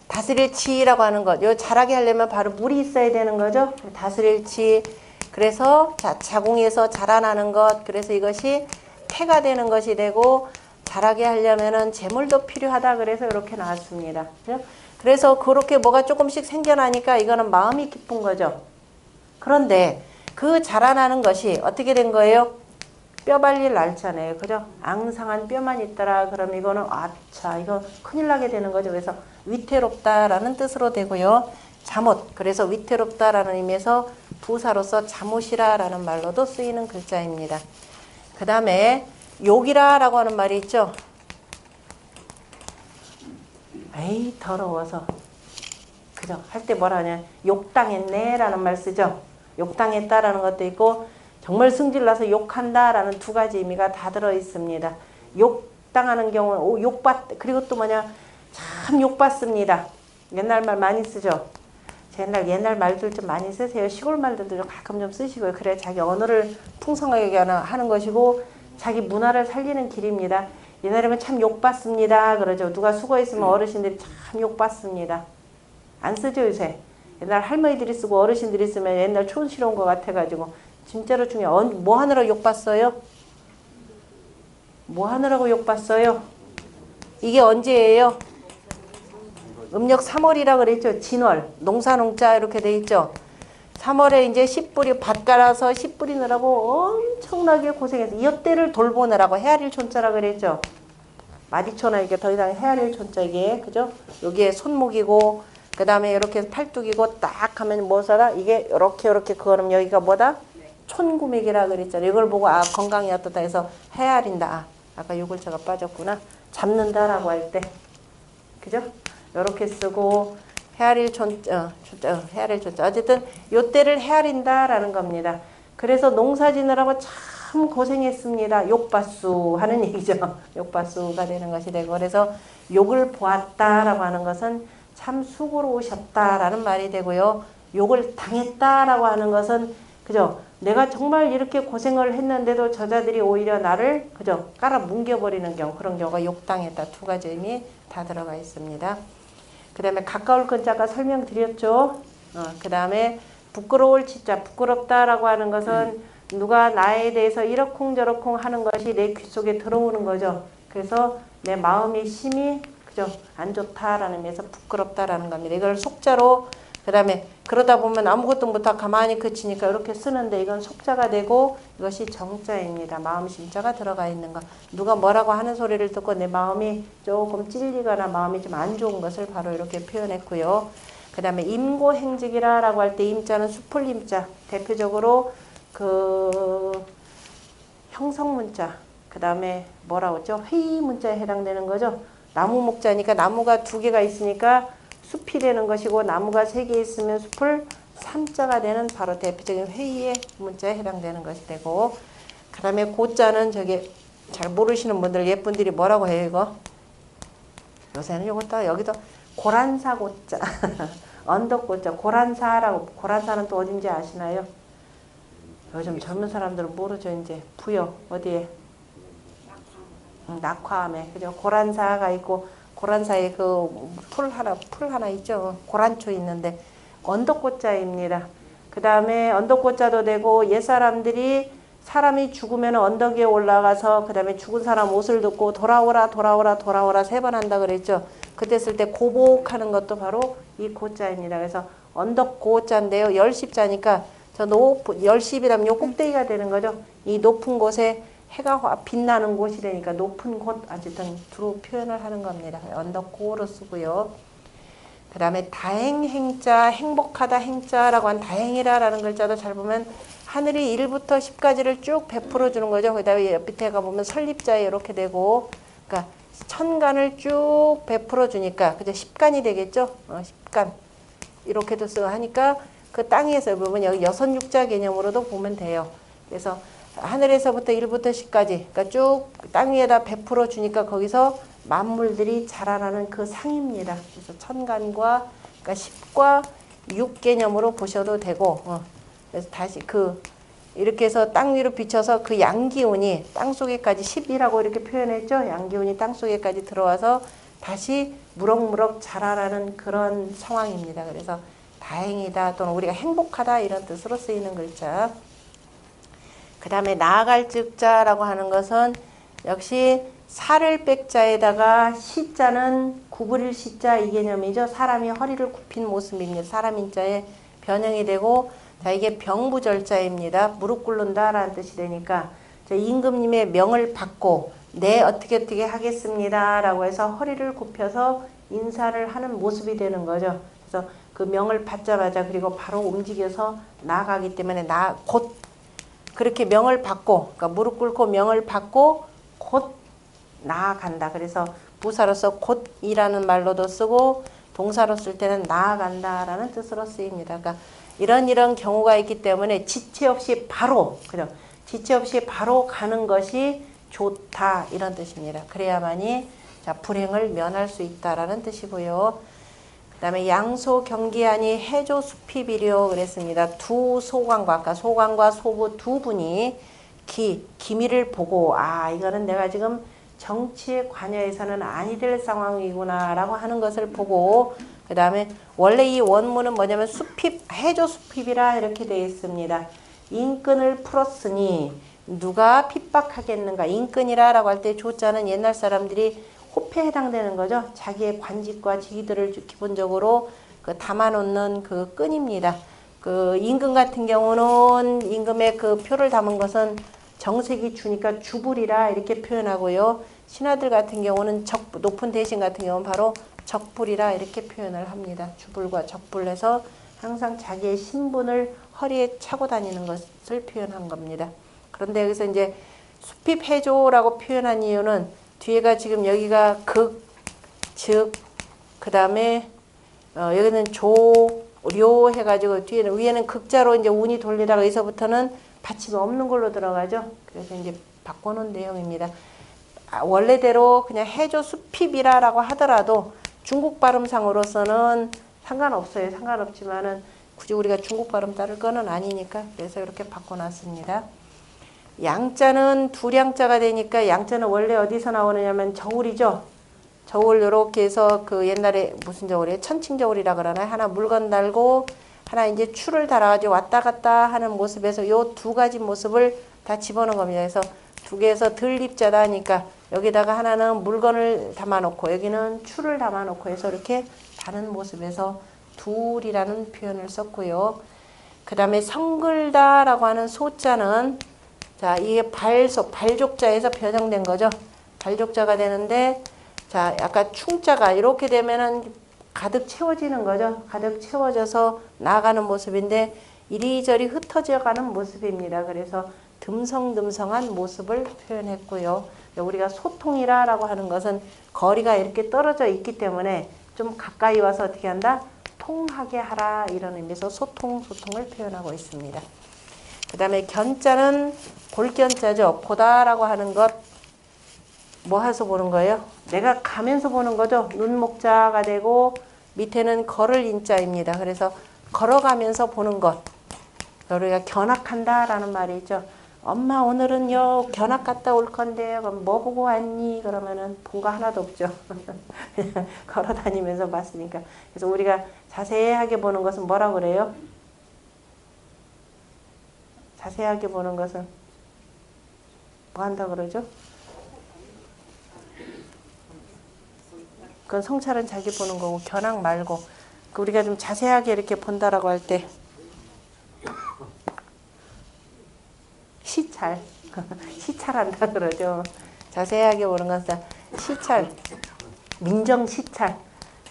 다스릴 치라고 하는 것. 요 잘하게 하려면 바로 물이 있어야 되는 거죠. 다스릴 치. 그래서 자, 자궁에서 자라나는 것. 그래서 이것이 태가 되는 것이 되고 자라게 하려면은 재물도 필요하다. 그래서 이렇게 나왔습니다. 그죠? 그래서 그렇게 뭐가 조금씩 생겨나니까 이거는 마음이 기쁜 거죠. 그런데 그 자라나는 것이 어떻게 된 거예요? 뼈 발릴 날짜네요. 그죠? 앙상한 뼈만 있더라. 그럼 이거는 아차 이거 큰일 나게 되는 거죠. 그래서 위태롭다라는 뜻으로 되고요. 잠옷 그래서 위태롭다라는 의미에서 부사로서 잠옷이라라는 말로도 쓰이는 글자입니다. 그 다음에 욕이라라고 하는 말이 있죠. 에이 더러워서 그죠? 할 때 뭐라 하냐 욕당했네라는 말 쓰죠. 욕당했다라는 것도 있고 정말 승질나서 욕한다라는 두 가지 의미가 다 들어 있습니다. 욕당하는 경우는 오, 욕받 그리고 또 뭐냐 참 욕받습니다. 옛날 말 많이 쓰죠. 제 옛날 옛날 말들 좀 많이 쓰세요. 시골 말들도 좀 가끔 좀 쓰시고요. 그래 자기 언어를 풍성하게 하는 것이고 자기 문화를 살리는 길입니다. 옛날에는 참 욕받습니다. 그러죠. 누가 수고했으면 어르신들이 참 욕받습니다. 안 쓰죠 요새. 옛날 할머니들이 쓰고 어르신들이 쓰면 옛날 촌스러운 것 같아가지고 진짜로 중요해. 언- 뭐 하느라 욕받어요? 뭐 하느라고 욕받어요? 이게 언제예요? 음력 3월이라 그랬죠. 진월. 농사농자 이렇게 돼 있죠. 3월에 이제 씨 뿌리 밭 갈아서 씨 뿌리느라고 엄청나게 고생해서 이때를 돌보느라고 헤아릴 촌자라 그랬죠. 마디초나 이게 더 이상 헤아릴 촌자 이게 그죠? 여기에 손목이고 그 다음에 이렇게 팔뚝이고 딱 하면 뭐더라? 이게 이렇게 이렇게 그거는 여기가 뭐다? 촌구맥이라 그랬잖아요. 이걸 보고 아 건강이 어떻다 해서 헤아린다. 아, 아까 요 글자가 빠졌구나. 잡는다라고 할 때. 그죠? 요렇게 쓰고 헤아릴 촌자, 어, 어, 헤아릴 촌자. 어쨌든 요 때를 헤아린다라는 겁니다. 그래서 농사 지느라고 참 고생했습니다. 욕바수 하는 얘기죠. 욕바수가 되는 것이 되고 그래서 욕을 보았다라고 하는 것은 참 수고로우셨다라는 말이 되고요. 욕을 당했다라고 하는 것은 그죠? 내가 정말 이렇게 고생을 했는데도 저자들이 오히려 나를 그죠? 깔아 뭉개버리는 경우 그런 경우가 욕당했다 두 가지 의미 다 들어가 있습니다. 그 다음에 가까울 근자가 설명드렸죠. 어, 그 다음에 부끄러울 치자 부끄럽다라고 하는 것은 누가 나에 대해서 이러쿵저러쿵 하는 것이 내 귀 속에 들어오는 거죠. 그래서 내 마음이 심히 그죠 안 좋다라는 의미에서 부끄럽다라는 겁니다. 이걸 속자로 그 다음에 그러다 보면 아무것도 못하고 가만히 그치니까 이렇게 쓰는데 이건 속자가 되고 이것이 정자입니다. 마음 심자가 들어가 있는 거. 누가 뭐라고 하는 소리를 듣고 내 마음이 조금 찔리거나 마음이 좀 안 좋은 것을 바로 이렇게 표현했고요. 그 다음에 임고행직이라 라고 할 때 임자는 수풀 임자. 대표적으로 그 형성문자. 그 다음에 뭐라고 했죠? 회의 문자에 해당되는 거죠. 나무 목자니까 나무가 두 개가 있으니까 숲이 되는 것이고 나무가 세 개 있으면 숲을 삼자가 되는 바로 대표적인 회의의 문자에 해당되는 것이 되고 그 다음에 고자는 저기 잘 모르시는 분들 예쁜들이 뭐라고 해요 이거? 요새는 요것도 여기도 고란사 고자 언덕 고자 고란사라고 고란사는 또 어딘지 아시나요? 요즘 젊은 사람들은 모르죠 이제. 부여 어디에? 음, 낙화암에. 그죠? 고란사가 있고 고란사 뒤에 그 풀 하나 풀 하나 있죠. 고란초 있는데 언덕고자입니다. 그 다음에 언덕고자도 되고 옛 사람들이 사람이 죽으면 언덕 위에 올라가서 그 다음에 죽은 사람 옷을 들고 돌아오라 돌아오라 돌아오라 세 번 한다 그랬죠. 그때 쓸 때 고복하는 것도 바로 이 고자입니다. 그래서 언덕 고자인데요. 열십자니까 저 높은 열십이라면 요 꼭대기가 되는 거죠. 이 높은 곳에 해가 화- 빛나는 곳이라니까 높은 곳 어쨌든 두루 표현을 하는 겁니다. 언덕 고로 쓰고요. 그 다음에 다행 행자, 행복하다 행자라고 한 다행이라라는 글자도 잘 보면 하늘이 1부터 10까지를 쭉 베풀어 주는 거죠. 그 다음에 밑에 가보면 설립자에 이렇게 되고, 그러니까 천간을 쭉 베풀어 주니까, 그죠? 10간이 되겠죠? 어, 10간. 이렇게도 쓰고 하니까 그 땅에서 보면 여기 여섯 육자 개념으로도 보면 돼요. 그래서 하늘에서부터 1부터 10까지, 그러니까 쭉 땅 위에다 베풀어 주니까 거기서 만물들이 자라나는 그 상입니다. 그래서 천간과 그러니까 10과 6 개념으로 보셔도 되고, 어. 그래서 다시 그 이렇게 해서 땅 위로 비춰서 그 양기운이 땅 속에까지 10이라고 이렇게 표현했죠. 양기운이 땅 속에까지 들어와서 다시 무럭무럭 자라라는 그런 상황입니다. 그래서 다행이다 또는 우리가 행복하다 이런 뜻으로 쓰이는 글자. 그 다음에 나아갈 즉자라고 하는 것은 역시 살을 빽자에다가 시자는 구부릴 시자 이 개념이죠. 사람이 허리를 굽힌 모습입니다. 사람 인자에 변형이 되고 자 이게 병부절자입니다. 무릎 꿇는다라는 뜻이 되니까 자, 임금님의 명을 받고 네 어떻게 어떻게 하겠습니다 라고 해서 허리를 굽혀서 인사를 하는 모습이 되는 거죠. 그래서 그 명을 받자마자 그리고 바로 움직여서 나아가기 때문에 나 곧 그렇게 명을 받고 그러니까 무릎 꿇고 명을 받고 곧 나아간다. 그래서 부사로서 곧이라는 말로도 쓰고 동사로 쓸 때는 나아간다라는 뜻으로 쓰입니다. 그러니까 이런 이런 경우가 있기 때문에 지체 없이 바로 그죠? 지체 없이 바로 가는 것이 좋다 이런 뜻입니다. 그래야만이 자 불행을 면할 수 있다라는 뜻이고요. 그다음에 양소 경기하니 해조 수피비료 그랬습니다. 두 소관과 아까 소관과 소부 두 분이 기 기미를 보고 아 이거는 내가 지금 정치에 관여해서는 아니 될 상황이구나라고 하는 것을 보고 그 다음에 원래 이 원문은 뭐냐면 수핍 해조 수핍이라 이렇게 되어 있습니다. 인근을 풀었으니 누가 핍박하겠는가 인근이라 라고 할 때 조자는 옛날 사람들이 호패에 해당되는 거죠. 자기의 관직과 직위들을 기본적으로 그 담아놓는 그 끈입니다. 그 임금 같은 경우는 임금의 그 표를 담은 것은 정색이 주니까 주불이라 이렇게 표현하고요. 신하들 같은 경우는 적 높은 대신 같은 경우는 바로 적불이라 이렇게 표현을 합니다. 주불과 적불해서 항상 자기의 신분을 허리에 차고 다니는 것을 표현한 겁니다. 그런데 여기서 이제 수핍해조라고 표현한 이유는 뒤에가 지금 여기가 극, 즉, 그 다음에 어, 여기는 조, 료 해가지고 뒤에는 위에는 극자로 이제 운이 돌리다가 여기서부터는 받침 없는 걸로 들어가죠. 그래서 이제 바꿔놓은 내용입니다. 아, 원래대로 그냥 해조 수핍이라라고 하더라도 중국 발음상으로서는 상관없어요. 상관없지만은 굳이 우리가 중국 발음 따를 거는 아니니까 그래서 이렇게 바꿔놨습니다. 양자는 두량자가 되니까 양자는 원래 어디서 나오느냐면 저울이죠. 저울 이렇게 해서 그 옛날에 무슨 저울이에요? 천칭저울이라 그러나 하나 물건 달고 하나 이제 추를 달아가지고 왔다 갔다 하는 모습에서 요 두 가지 모습을 다 집어넣은 겁니다. 그래서 두 개에서 들립자다 하니까 여기다가 하나는 물건을 담아놓고 여기는 추를 담아놓고 해서 이렇게 다른 모습에서 둘이라는 표현을 썼고요. 그 다음에 성글다라고 하는 소자는 자 이게 발소 발족자에서 변형된 거죠. 발족자가 되는데 자 약간 충자가 이렇게 되면은 가득 채워지는 거죠. 가득 채워져서 나가는 모습인데 이리저리 흩어져 가는 모습입니다. 그래서 듬성듬성한 모습을 표현했고요. 우리가 소통이라라고 하는 것은 거리가 이렇게 떨어져 있기 때문에 좀 가까이 와서 어떻게 한다? 통하게 하라 이런 의미에서 소통 소통을 표현하고 있습니다. 그 다음에 견자는 골견자죠. 보다라고 하는 것 뭐 해서 보는 거예요? 내가 가면서 보는 거죠. 눈목자가 되고 밑에는 걸을 인자입니다. 그래서 걸어가면서 보는 것. 우리가 견학한다라는 말이 있죠. 엄마 오늘은요 견학 갔다 올 건데 그럼 뭐 보고 왔니? 그러면은 본 거 하나도 없죠. 걸어 다니면서 봤으니까. 그래서 우리가 자세하게 보는 것은 뭐라고 그래요? 자세하게 보는 것은 뭐 한다 그러죠? 그건 성찰은 자기 보는 거고 견학 말고 그 우리가 좀 자세하게 이렇게 본다라고 할 때 시찰 시찰한다 그러죠. 자세하게 보는 것은 시찰 민정 시찰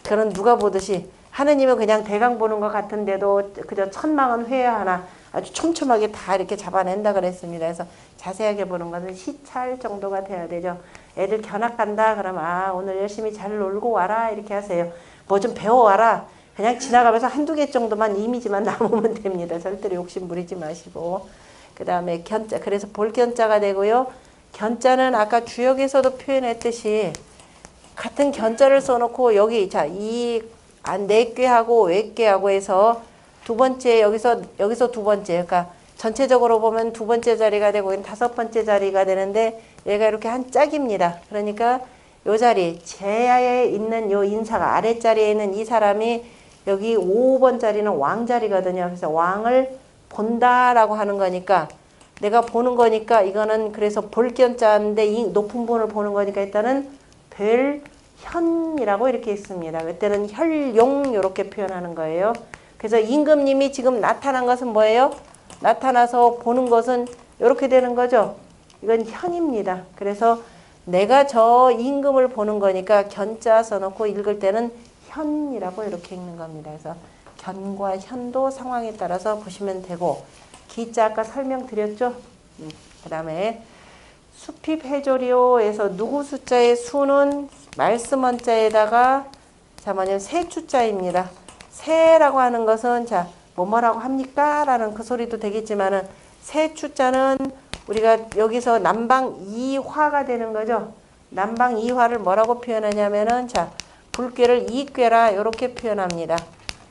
그런 누가 보듯이 하느님은 그냥 대강 보는 것 같은데도 그저 천망은 회하나 아주 촘촘하게 다 이렇게 잡아낸다 그랬습니다. 그래서 자세하게 보는 것은 시찰 정도가 돼야 되죠. 애들 견학 간다 그러면 아 오늘 열심히 잘 놀고 와라 이렇게 하세요. 뭐 좀 배워와라. 그냥 지나가면서 한두 개 정도만 이미지만 남으면 됩니다. 절대로 욕심 부리지 마시고. 그 다음에 견자 그래서 볼견자가 되고요. 견자는 아까 주역에서도 표현했듯이 같은 견자를 써놓고 여기 자이 내꾀하고 외꾀하고 해서 두 번째 여기서 여기서 두 번째 그러니까 전체적으로 보면 두 번째 자리가 되고 다섯 번째 자리가 되는데 얘가 이렇게 한 짝입니다. 그러니까 요 자리 제야에 있는 요 인사가 아랫자리에 있는 이 사람이 여기 5번 자리는 왕 자리거든요. 그래서 왕을 본다라고 하는 거니까 내가 보는 거니까 이거는 그래서 볼견자인데 이 높은 분을 보는 거니까 일단은 별현이라고 이렇게 있습니다. 그때는 혈용 이렇게 표현하는 거예요. 그래서 임금님이 지금 나타난 것은 뭐예요? 나타나서 보는 것은 이렇게 되는 거죠. 이건 현입니다. 그래서 내가 저 임금을 보는 거니까 견자 써놓고 읽을 때는 현이라고 이렇게 읽는 겁니다. 그래서 견과 현도 상황에 따라서 보시면 되고 기자 아까 설명드렸죠. 음, 그 다음에 수핍 해조리오에서 누구 숫자의 수는 말씀 원자에다가 잠깐만요. 세 추자입니다. 세라고 하는 것은 자 뭐뭐라고 합니까? 라는 그 소리도 되겠지만은 세 추자는 우리가 여기서 남방 이화가 되는 거죠. 남방 이화를 뭐라고 표현하냐면은 자 불괴를 이괴라 이렇게 표현합니다.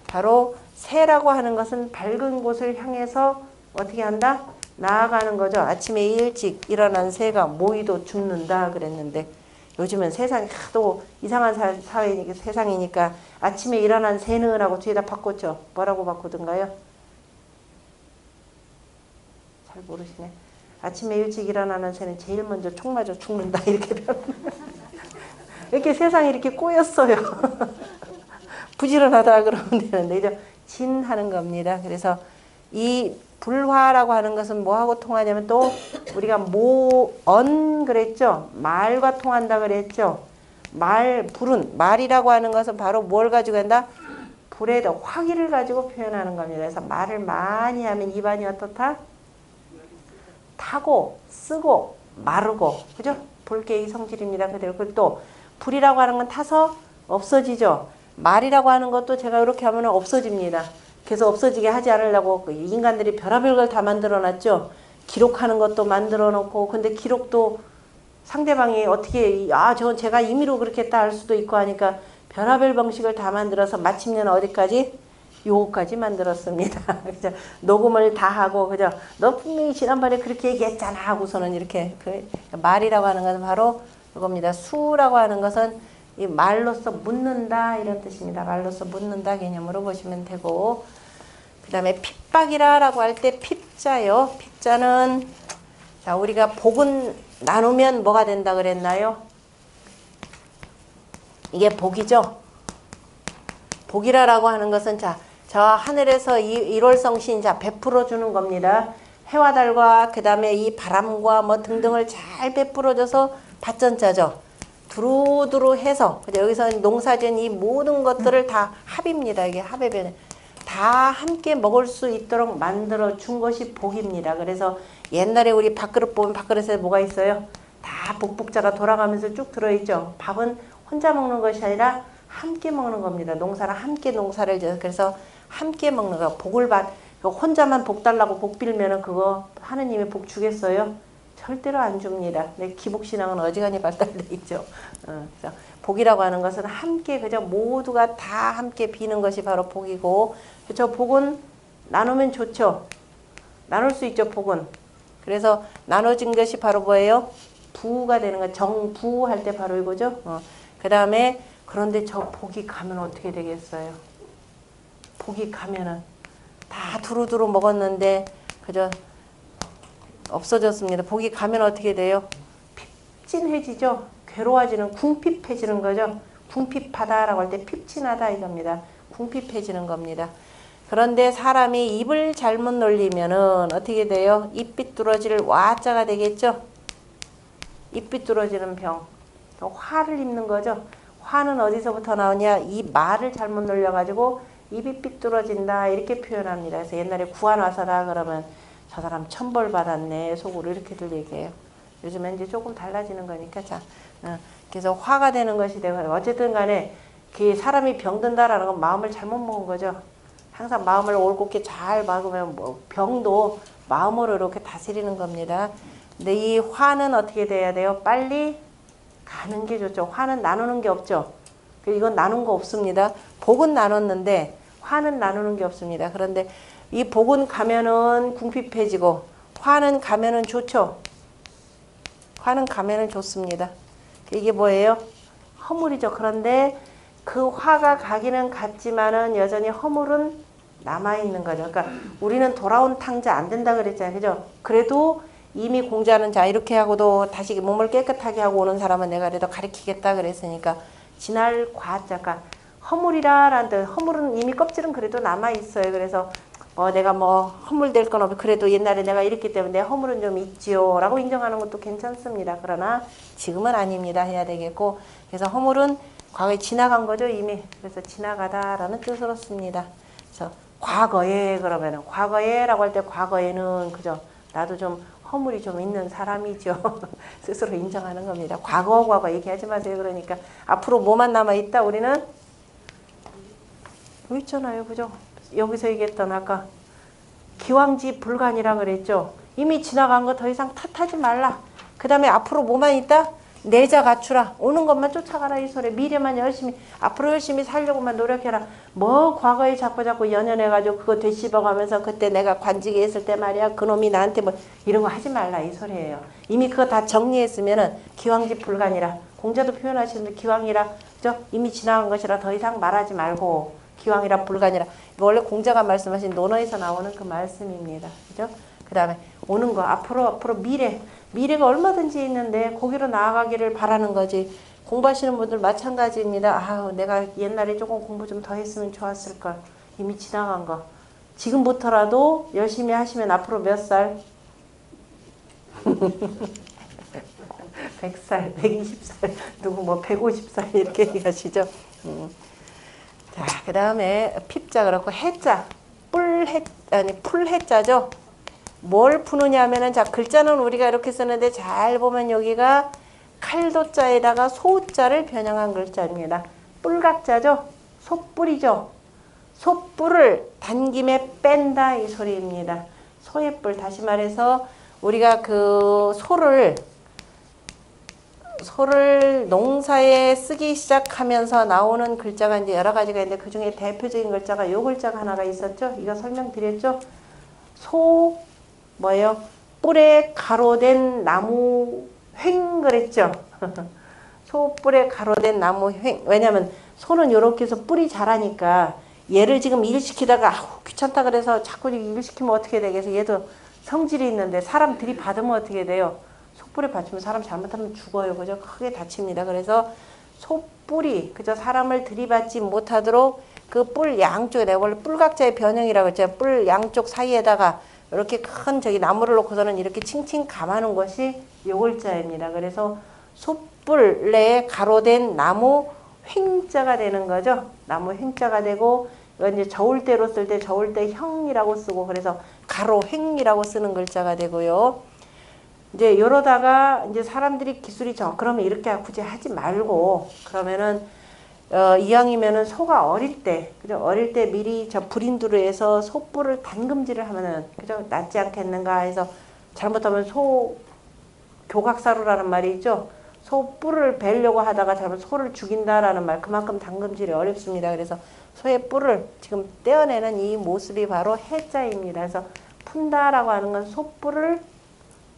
바로 새라고 하는 것은 밝은 곳을 향해서 어떻게 한다? 나아가는 거죠. 아침에 일찍 일어난 새가 모이도 죽는다 그랬는데 요즘은 세상이 하도 이상한 사, 회니까 세상이니까 아침에 일어난 새는 하고 뒤에다 바꿨죠. 뭐라고 바꾸던가요? 잘 모르시네. 아침에 일찍 일어나는 새는 제일 먼저 총 맞아 죽는다 이렇게 이렇게 세상이 이렇게 꼬였어요. 부지런하다 그러면 되는데 이제 진 하는 겁니다. 그래서 이 불화라고 하는 것은 뭐하고 통하냐면 또 우리가 모언 그랬죠. 말과 통한다 그랬죠. 말 불은 말이라고 하는 것은 바로 뭘 가지고 한다? 불에 더 화기를 가지고 표현하는 겁니다. 그래서 말을 많이 하면 입안이 어떻다? 타고 쓰고 마르고 그죠? 불개의 성질입니다. 그대로 또 불이라고 하는 건 타서 없어지죠. 말이라고 하는 것도 제가 이렇게 하면 없어집니다. 그래서 없어지게 하지 않으려고 그 인간들이 별의별 걸 다 만들어 놨죠. 기록하는 것도 만들어 놓고 근데 기록도 상대방이 어떻게 아 저건 제가 임의로 그렇게 했다 할 수도 있고 하니까 별의별 방식을 다 만들어서 마침내는 어디까지 요거까지 만들었습니다. 그죠? 녹음을 다 하고 그죠? 너 분명히 지난번에 그렇게 얘기했잖아 하고서는 이렇게 그 말이라고 하는 것은 바로 이겁니다. 수라고 하는 것은 이 말로서 묻는다 이런 뜻입니다. 말로서 묻는다 개념으로 보시면 되고 그 다음에 핍박이라라고 할 때 핍자요. 핍자는 자 우리가 복은 나누면 뭐가 된다 그랬나요? 이게 복이죠. 복이라라고 하는 것은 자, 저 하늘에서 이 일월성신 자 베풀어 주는 겁니다. 해와 달과 그 다음에 이 바람과 뭐 등등을 잘 베풀어줘서 받전자죠. 두루두루 해서 여기서 농사진 이 모든 것들을 다 합입니다. 이게 합의 변 다 함께 먹을 수 있도록 만들어 준 것이 복입니다. 그래서 옛날에 우리 밥그릇 보면 밥그릇에 뭐가 있어요? 다 복복자가 돌아가면서 쭉 들어있죠. 밥은 혼자 먹는 것이 아니라 함께 먹는 겁니다. 농사랑 함께 농사를 지어서 그래서 함께 먹는 거 복을 받 혼자만 복 달라고 복 빌면은 그거 하느님이 복 주겠어요? 절대로 안 줍니다. 내 기복신앙은 어지간히 발달돼 있죠. 어, 그래서 복이라고 하는 것은 함께 그저 모두가 다 함께 비는 것이 바로 복이고 저 복은 나누면 좋죠. 나눌 수 있죠 복은. 그래서 나눠진 것이 바로 뭐예요? 부가 되는 거 정부 할 때 바로 이거죠. 어. 그 다음에 그런데 저 복이 가면 어떻게 되겠어요? 복이 가면은 다 두루두루 먹었는데 그저 없어졌습니다. 복이 가면 어떻게 돼요? 핍진해지죠. 괴로워지는 궁핍해지는 거죠. 궁핍하다라고 할 때 핍진하다 이겁니다. 궁핍해지는 겁니다. 그런데 사람이 입을 잘못 놀리면은 어떻게 돼요? 입 삐뚤어질 와자가 되겠죠. 입 삐뚤어지는 병. 화를 입는 거죠. 화는 어디서부터 나오냐? 이 말을 잘못 놀려가지고 입이 삐뚤어진다 이렇게 표현합니다. 그래서 옛날에 구한 와서라 그러면 저 사람 천벌 받았네 속으로 이렇게들 얘기해요. 요즘엔 이제 조금 달라지는 거니까 자, 어, 그래서 화가 되는 것이 되고 어쨌든 간에 그 사람이 병든다라는 건 마음을 잘못 먹은 거죠. 항상 마음을 올곧게 잘 막으면 뭐 병도 마음으로 이렇게 다스리는 겁니다. 근데 이 화는 어떻게 돼야 돼요? 빨리 가는 게 좋죠. 화는 나누는 게 없죠. 그 이건 나눈 거 없습니다. 복은 나눴는데 화는 나누는 게 없습니다. 그런데 이 복은 가면은 궁핍해지고 화는 가면은 좋죠. 화는 가면은 좋습니다. 이게 뭐예요? 허물이죠. 그런데 그 화가 가기는 갔지만은 여전히 허물은 남아 있는 거죠. 그러니까 우리는 돌아온 탕자 안 된다 그랬잖아요. 그죠? 그래도 이미 공자는 자 이렇게 하고도 다시 몸을 깨끗하게 하고 오는 사람은 내가 그래도 가르치겠다 그랬으니까 지날 과자가 허물이라라는 뜻. 허물은 이미 껍질은 그래도 남아 있어요. 그래서 어 내가 뭐 허물 될 건 없고 그래도 옛날에 내가 이랬기 때문에 허물은 좀 있지요 라고 인정하는 것도 괜찮습니다. 그러나 지금은 아닙니다. 해야 되겠고 그래서 허물은 과거에 지나간 거죠 이미 그래서 지나가다라는 뜻으로 씁니다. 그래서 과거에 그러면은 과거에라고 할 때 과거에는 그죠 나도 좀 허물이 좀 있는 사람이죠. 스스로 인정하는 겁니다. 과거 과거 얘기하지 마세요. 그러니까 앞으로 뭐만 남아 있다 우리는 여기 있잖아요. 그죠? 여기서 얘기했던 아까 기왕지 불간이라 그랬죠. 이미 지나간 거 더 이상 탓하지 말라. 그 다음에 앞으로 뭐만 있다? 내자 갖추라. 오는 것만 쫓아가라 이 소리. 미래만 열심히 앞으로 열심히 살려고만 노력해라. 뭐 과거에 자꾸 자꾸 연연해가지고 그거 되씹어가면서 그때 내가 관직에 있을 때 말이야 그놈이 나한테 뭐 이런 거 하지 말라 이 소리예요. 이미 그거 다 정리했으면은 기왕지 불간이라. 공자도 표현하시는데 기왕이라 그죠? 이미 지나간 것이라 더 이상 말하지 말고 기왕이라 불간이라. 원래 공자가 말씀하신 논어에서 나오는 그 말씀입니다. 그죠? 그 다음에 오는 거 앞으로 앞으로 미래 미래가 얼마든지 있는데 거기로 나아가기를 바라는 거지. 공부하시는 분들 마찬가지입니다. 아, 내가 옛날에 조금 공부 좀 더 했으면 좋았을 걸. 이미 지나간 거. 지금부터라도 열심히 하시면 앞으로 몇 살? 100살, 120살, 누구 뭐 150살 이렇게 얘기하시죠. 음. 자, 그 다음에 핍자 그렇고 해자, 뿔해 아니 풀해자죠. 뭘 푸느냐 하면은 자 글자는 우리가 이렇게 쓰는데 잘 보면 여기가 칼도자에다가 소자를 변형한 글자입니다. 뿔각자죠. 소뿔이죠. 소뿔을 단김에 뺀다 이 소리입니다. 소의 뿔 다시 말해서 우리가 그 소를 소를 농사에 쓰기 시작하면서 나오는 글자가 이제 여러 가지가 있는데 그 중에 대표적인 글자가 요 글자가 하나가 있었죠. 이거 설명드렸죠. 소 뭐예요? 뿔에 가로된 나무 횡 그랬죠. 소 뿔에 가로된 나무 횡. 왜냐면 소는 이렇게 해서 뿔이 자라니까 얘를 지금 일시키다가 아우 귀찮다 그래서 자꾸 일시키면 어떻게 되겠어. 얘도 성질이 있는데 사람 들이받으면 어떻게 돼요? 소뿔에 받치면 사람 잘못하면 죽어요. 그죠? 크게 다칩니다. 그래서 소뿔이 그저 사람을 들이받지 못하도록 그 뿔 양쪽에 내가 원래 뿔각자의 변형이라고 했잖아요. 뿔 양쪽 사이에다가 이렇게 큰 저기 나무를 놓고서는 이렇게 칭칭 감아놓은 것이 요글자입니다. 그래서 솥불에 가로된 나무 횡자가 되는 거죠. 나무 횡자가 되고 이건 이제 저울대로 쓸 때 저울대 형이라고 쓰고 그래서 가로 횡이라고 쓰는 글자가 되고요. 이제 이러다가 이제 사람들이 기술이 저 그러면 이렇게 굳이 하지 말고 그러면은 어, 이왕이면은 소가 어릴 때, 그죠? 어릴 때 미리 저 불인두르에서 소뿔을 단금질을 하면은, 그죠? 낫지 않겠는가 해서 잘못하면 소 교각사루라는 말이 있죠? 소 뿔을 베려고 하다가 잘못 소를 죽인다라는 말, 그만큼 단금질이 어렵습니다. 그래서 소의 뿔을 지금 떼어내는 이 모습이 바로 해자입니다. 그래서 푼다라고 하는 건 소뿔을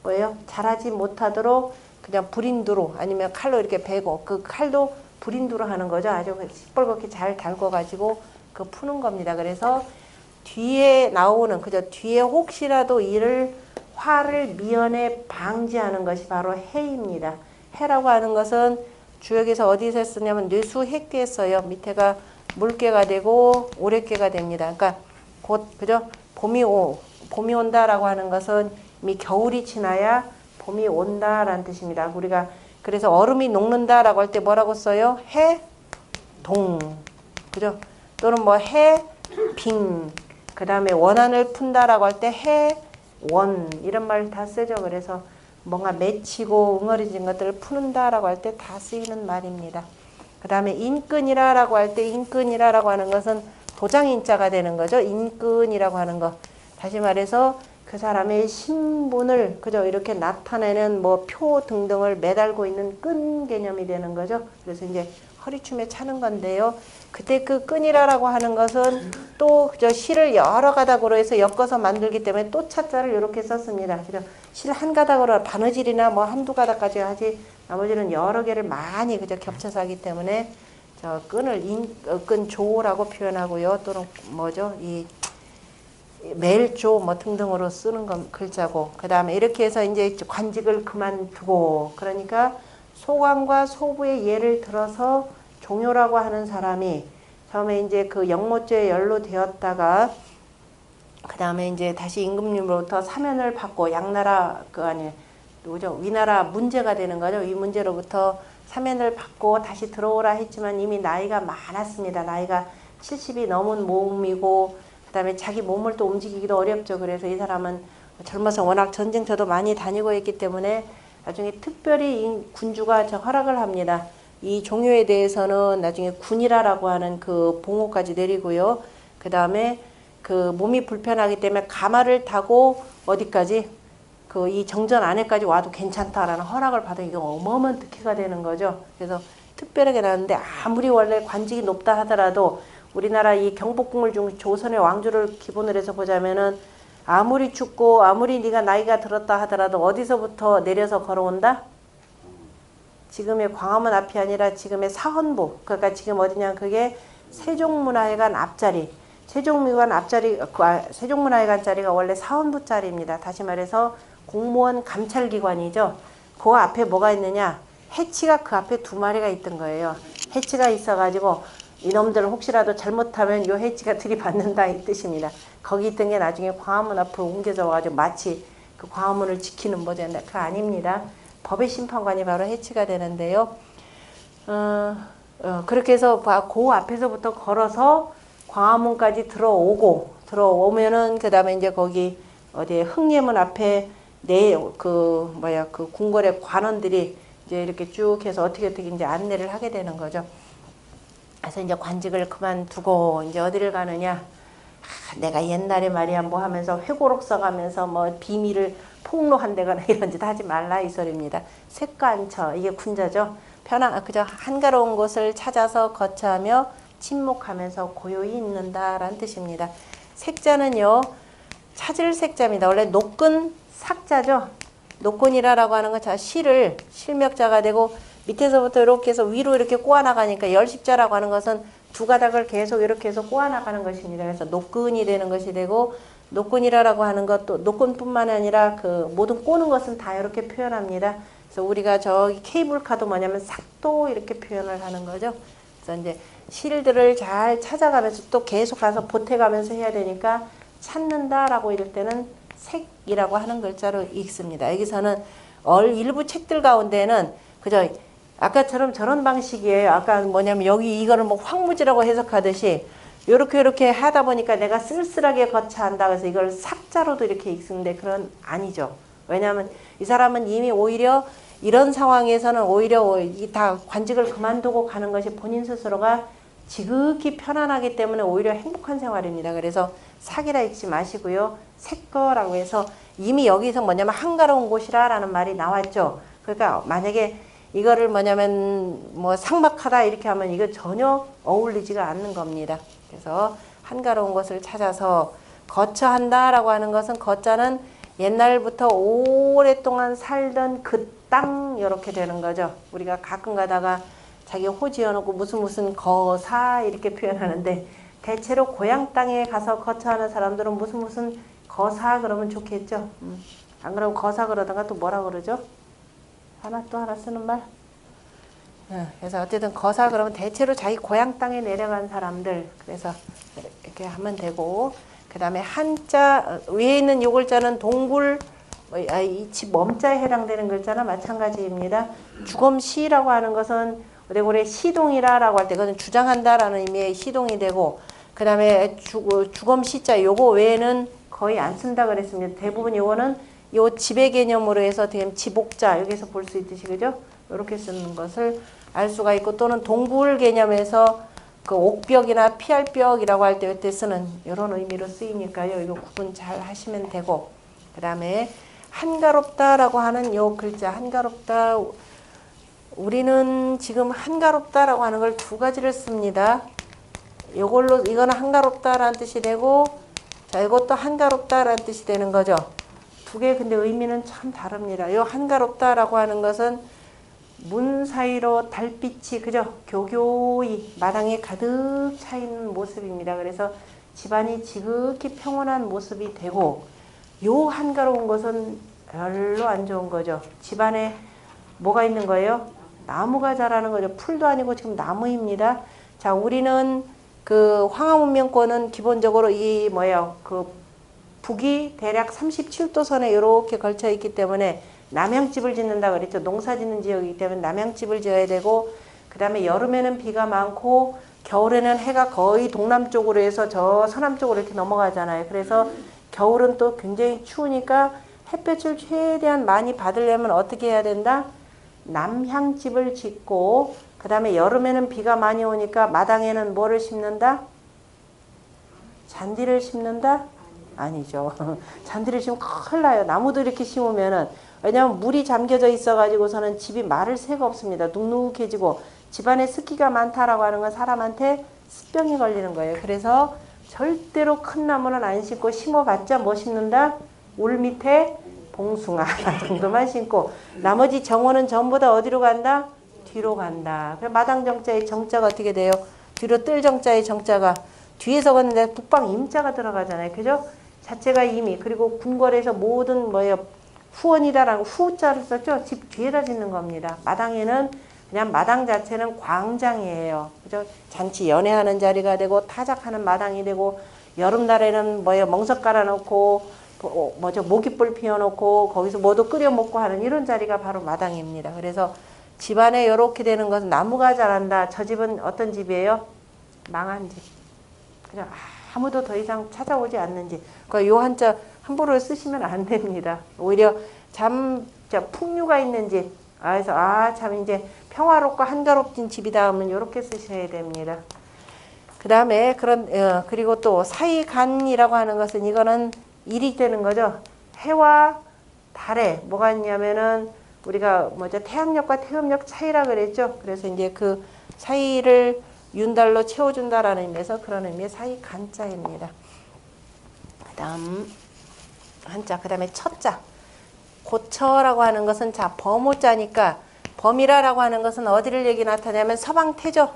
뭐예요? 자라지 못하도록 그냥 불인두로 아니면 칼로 이렇게 베고 그 칼도 불인두로 하는 거죠. 아주 시뻘겋게 잘 달궈가지고 그 푸는 겁니다. 그래서 뒤에 나오는 그저 뒤에 혹시라도 이를 화를 미연에 방지하는 것이 바로 해입니다. 해라고 하는 것은 주역에서 어디서 쓰냐면 뇌수해괴 써요. 밑에가 물개가 되고 오래개가 됩니다. 그러니까 곧 그죠? 봄이 오 봄이 온다라고 하는 것은 이미 겨울이 지나야 봄이 온다라는 뜻입니다. 우리가 그래서 얼음이 녹는다라고 할 때 뭐라고 써요? 해, 동, 그죠? 또는 뭐 해, 빙. 그 다음에 원한을 푼다라고 할 때 해, 원 이런 말 다 쓰죠. 그래서 뭔가 맺히고 웅어리진 것들을 푸는다라고 할 때 다 쓰이는 말입니다. 그 다음에 인끈이라라고 할 때 인끈이라라고 하는 것은 도장인자가 되는 거죠. 인끈이라고 하는 거. 다시 말해서 그 사람의 신분을 그저 이렇게 나타내는 뭐 표 등등을 매달고 있는 끈 개념이 되는 거죠. 그래서 이제 허리춤에 차는 건데요. 그때 그 끈이라라고 하는 것은 또 그저 실을 여러 가닥으로 해서 엮어서 만들기 때문에 또 차자를 이렇게 썼습니다. 그죠? 실한 가닥으로 바느질이나 뭐 한두 가닥까지 하지 나머지는 여러 개를 많이 그저 겹쳐서 하기 때문에 저 끈을 인, 어, 끈 조라고 표현하고요. 또는 뭐죠? 이 멜조 뭐 등등으로 쓰는 건 글자고. 그 다음에 이렇게 해서 이제 관직을 그만두고 그러니까 소관과 소부의 예를 들어서 종효라고 하는 사람이 처음에 이제 그 영모죄에 연루되었다가 그 다음에 이제 다시 임금님으로부터 사면을 받고 양나라 그 아니 누구죠? 위나라 문제가 되는 거죠. 이 문제로부터 사면을 받고 다시 들어오라 했지만 이미 나이가 많았습니다. 나이가 70이 넘은 몸이고 그다음에 자기 몸을 또 움직이기도 어렵죠 그래서 이 사람은 젊어서 워낙 전쟁터도 많이 다니고 있기 때문에 나중에 특별히 이 군주가 저 허락을 합니다. 이 종효에 대해서는 나중에 군이라라고 하는 그 봉호까지 내리고요. 그 다음에 그 몸이 불편하기 때문에 가마를 타고 어디까지 그 이 정전 안에까지 와도 괜찮다라는 허락을 받은 이게 어마어마한 특혜가 되는 거죠. 그래서 특별하게 나왔는데 아무리 원래 관직이 높다 하더라도 우리나라 이 경복궁을 중 조선의 왕조를 기본으로 해서 보자면은 아무리 춥고 아무리 네가 나이가 들었다 하더라도 어디서부터 내려서 걸어온다? 지금의 광화문 앞이 아니라 지금의 사헌부 그러니까 지금 어디냐 그게 세종문화회관 앞자리 세종문화회관 앞자리 그 아, 세종문화회관 자리가 원래 사헌부 자리입니다. 다시 말해서 공무원 감찰기관이죠. 그 앞에 뭐가 있느냐 해치가 그 앞에 두 마리가 있던 거예요. 해치가 있어 가지고 이놈들 혹시라도 잘못하면 요 해치가 들이받는다 이 뜻입니다. 거기 있던 게 나중에 광화문 앞으로 옮겨져 가지고 마치 그 광화문을 지키는 뭐죠? 그 아닙니다. 법의 심판관이 바로 해치가 되는데요. 어, 어, 그렇게 해서 그 앞에서부터 걸어서 광화문까지 들어오고 들어오면은 그 다음에 이제 거기 어디에 흥예문 앞에 내그 뭐야 그 궁궐의 관원들이 이제 이렇게 쭉 해서 어떻게 어떻게 이제 안내를 하게 되는 거죠. 그래서 이제 관직을 그만두고 이제 어디를 가느냐? 아, 내가 옛날에 말이야 뭐 하면서 회고록 써가면서 뭐 비밀을 폭로한다거나 이런 짓 하지 말라 이 소리입니다. 색관처 이게 군자죠. 편한 그저 한가로운 곳을 찾아서 거처하며 침묵하면서 고요히 있는다라는 뜻입니다. 색자는요 찾을 색자입니다. 원래 녹근 삭자죠. 녹근이라라고 하는 건자 실을 실명자가 되고 밑에서부터 이렇게 해서 위로 이렇게 꼬아 나가니까 열십자라고 하는 것은 두 가닥을 계속 이렇게 해서 꼬아 나가는 것입니다. 그래서 녹근이 되는 것이 되고 녹근이라고 하는 것도 녹근뿐만 아니라 그 모든 꼬는 것은 다 이렇게 표현합니다. 그래서 우리가 저기 케이블카도 뭐냐면 삭도 이렇게 표현을 하는 거죠. 그래서 이제 실들을 잘 찾아가면서 또 계속 가서 보태가면서 해야 되니까 찾는다라고 이럴 때는 색이라고 하는 글자로 읽습니다. 여기서는 얼 일부 책들 가운데는 그저 아까처럼 저런 방식이에요. 아까 뭐냐면 여기 이거를 뭐 황무지라고 해석하듯이 요렇게 요렇게 하다 보니까 내가 쓸쓸하게 거쳐한다 그래서 이걸 삭자로도 이렇게 읽는데 그런 아니죠. 왜냐하면 이 사람은 이미 오히려 이런 상황에서는 오히려 다 관직을 그만두고 가는 것이 본인 스스로가 지극히 편안하기 때문에 오히려 행복한 생활입니다. 그래서 사기라 읽지 마시고요. 색거라고 해서 이미 여기서 뭐냐면 한가로운 곳이라라는 말이 나왔죠. 그러니까 만약에 이거를 뭐냐면 뭐 상막하다 이렇게 하면 이거 전혀 어울리지가 않는 겁니다. 그래서 한가로운 것을 찾아서 거처한다라고 하는 것은 거자는 옛날부터 오랫동안 살던 그 땅 이렇게 되는 거죠. 우리가 가끔 가다가 자기 호 지어놓고 무슨 무슨 거사 이렇게 표현하는데 대체로 고향 땅에 가서 거처하는 사람들은 무슨 무슨 거사 그러면 좋겠죠. 음. 안 그러면 거사 그러다가 또 뭐라 그러죠? 하나 또 하나 쓰는 말. 예, 그래서 어쨌든 거사 그러면 대체로 자기 고향 땅에 내려간 사람들 그래서 이렇게 하면 되고 그 다음에 한자 어, 위에 있는 요 글자는 동굴 뭐, 아, 이집 멈자에 해당되는 글자나 마찬가지입니다. 주검시라고 하는 것은 오래오래 시동이라라고 할 때 그것은 주장한다라는 의미의 시동이 되고 그 다음에 주검시자 요거 외에는 거의 안 쓴다 그랬습니다. 대부분 요거는 요 지배 개념으로 해서 된 지복자 여기서 볼 수 있듯이 그죠? 이렇게 쓰는 것을 알 수가 있고 또는 동굴 개념에서 그 옥벽이나 피할벽이라고 할 때 그때 쓰는 이런 의미로 쓰이니까요. 이거 구분 잘 하시면 되고 그 다음에 한가롭다라고 하는 요 글자 한가롭다 우리는 지금 한가롭다라고 하는 걸 두 가지를 씁니다. 요걸로 이거는 한가롭다라는 뜻이 되고 자 이것도 한가롭다라는 뜻이 되는 거죠. 두 개 근데 의미는 참 다릅니다. 요 한가롭다라고 하는 것은 문 사이로 달빛이 그죠? 교교히 마당에 가득 차 있는 모습입니다. 그래서 집안이 지극히 평온한 모습이 되고 요 한가로운 것은 별로 안 좋은 거죠. 집안에 뭐가 있는 거예요? 나무가 자라는 거죠. 풀도 아니고 지금 나무입니다. 자, 우리는 그 황하 문명권은 기본적으로 이 뭐예요? 그 북이 대략 37도 선에 이렇게 걸쳐 있기 때문에 남양집을 짓는다 그랬죠. 농사 짓는 지역이기 때문에 남양집을 지어야 되고 그 다음에 여름에는 비가 많고 겨울에는 해가 거의 동남쪽으로 해서 저 서남쪽으로 이렇게 넘어가잖아요. 그래서 겨울은 또 굉장히 추우니까 햇볕을 최대한 많이 받으려면 어떻게 해야 된다? 남향집을 짓고 그 다음에 여름에는 비가 많이 오니까 마당에는 뭐를 심는다? 잔디를 심는다? 아니죠. 잔디를 심으면 큰일 나요. 나무도 이렇게 심으면은 왜냐하면 물이 잠겨져 있어가지고서는 집이 마를 새가 없습니다. 눅눅해지고 집안에 습기가 많다라고 하는 건 사람한테 습병이 걸리는 거예요. 그래서 절대로 큰 나무는 안 심고 심어봤자 뭐 심는다? 울 밑에 봉숭아 정도만 심고 나머지 정원은 전부 다 어디로 간다? 뒤로 간다. 그럼 마당 정자의 정자가 어떻게 돼요? 뒤로 뜰 정자의 정자가 뒤에서 걷는데 북방 임자가 들어가잖아요. 그죠? 자체가 임이 그리고 궁궐에서 모든 뭐예요? 후원이다라는 후자를 썼죠. 집 뒤에다 짓는 겁니다. 마당에는 그냥 마당 자체는 광장이에요. 그죠? 잔치 연회하는 자리가 되고 타작하는 마당이 되고 여름날에는 뭐예요? 멍석 깔아놓고 뭐, 뭐죠? 모깃불 피워놓고 거기서 뭐도 끓여 먹고 하는 이런 자리가 바로 마당입니다. 그래서 집안에 이렇게 되는 것은 나무가 자란다. 저 집은 어떤 집이에요? 망한 집. 그냥 아무도 더 이상 찾아오지 않는 집. 그러니까 요 한자 함부로 쓰시면 안 됩니다. 오히려 잠, 자, 풍류가 있는 집. 아, 그래서, 아, 참, 이제 평화롭고 한가롭진 집이다 하면 이렇게 쓰셔야 됩니다. 그 다음에 그런, 어, 그리고 또 사이간이라고 하는 것은 이거는 일이 되는 거죠. 해와 달에 뭐가 있냐면은 우리가 뭐죠 태양력과 태음력 차이라 그랬죠. 그래서 이제 그 사이를 윤달로 채워준다라는 의미에서 그런 의미의 사이 간자입니다. 그 다음 한자 그 다음에 첫자 고처라고 하는 것은 자 범호자니까 범이라라고 하는 것은 어디를 얘기 나타냐면 서방태죠.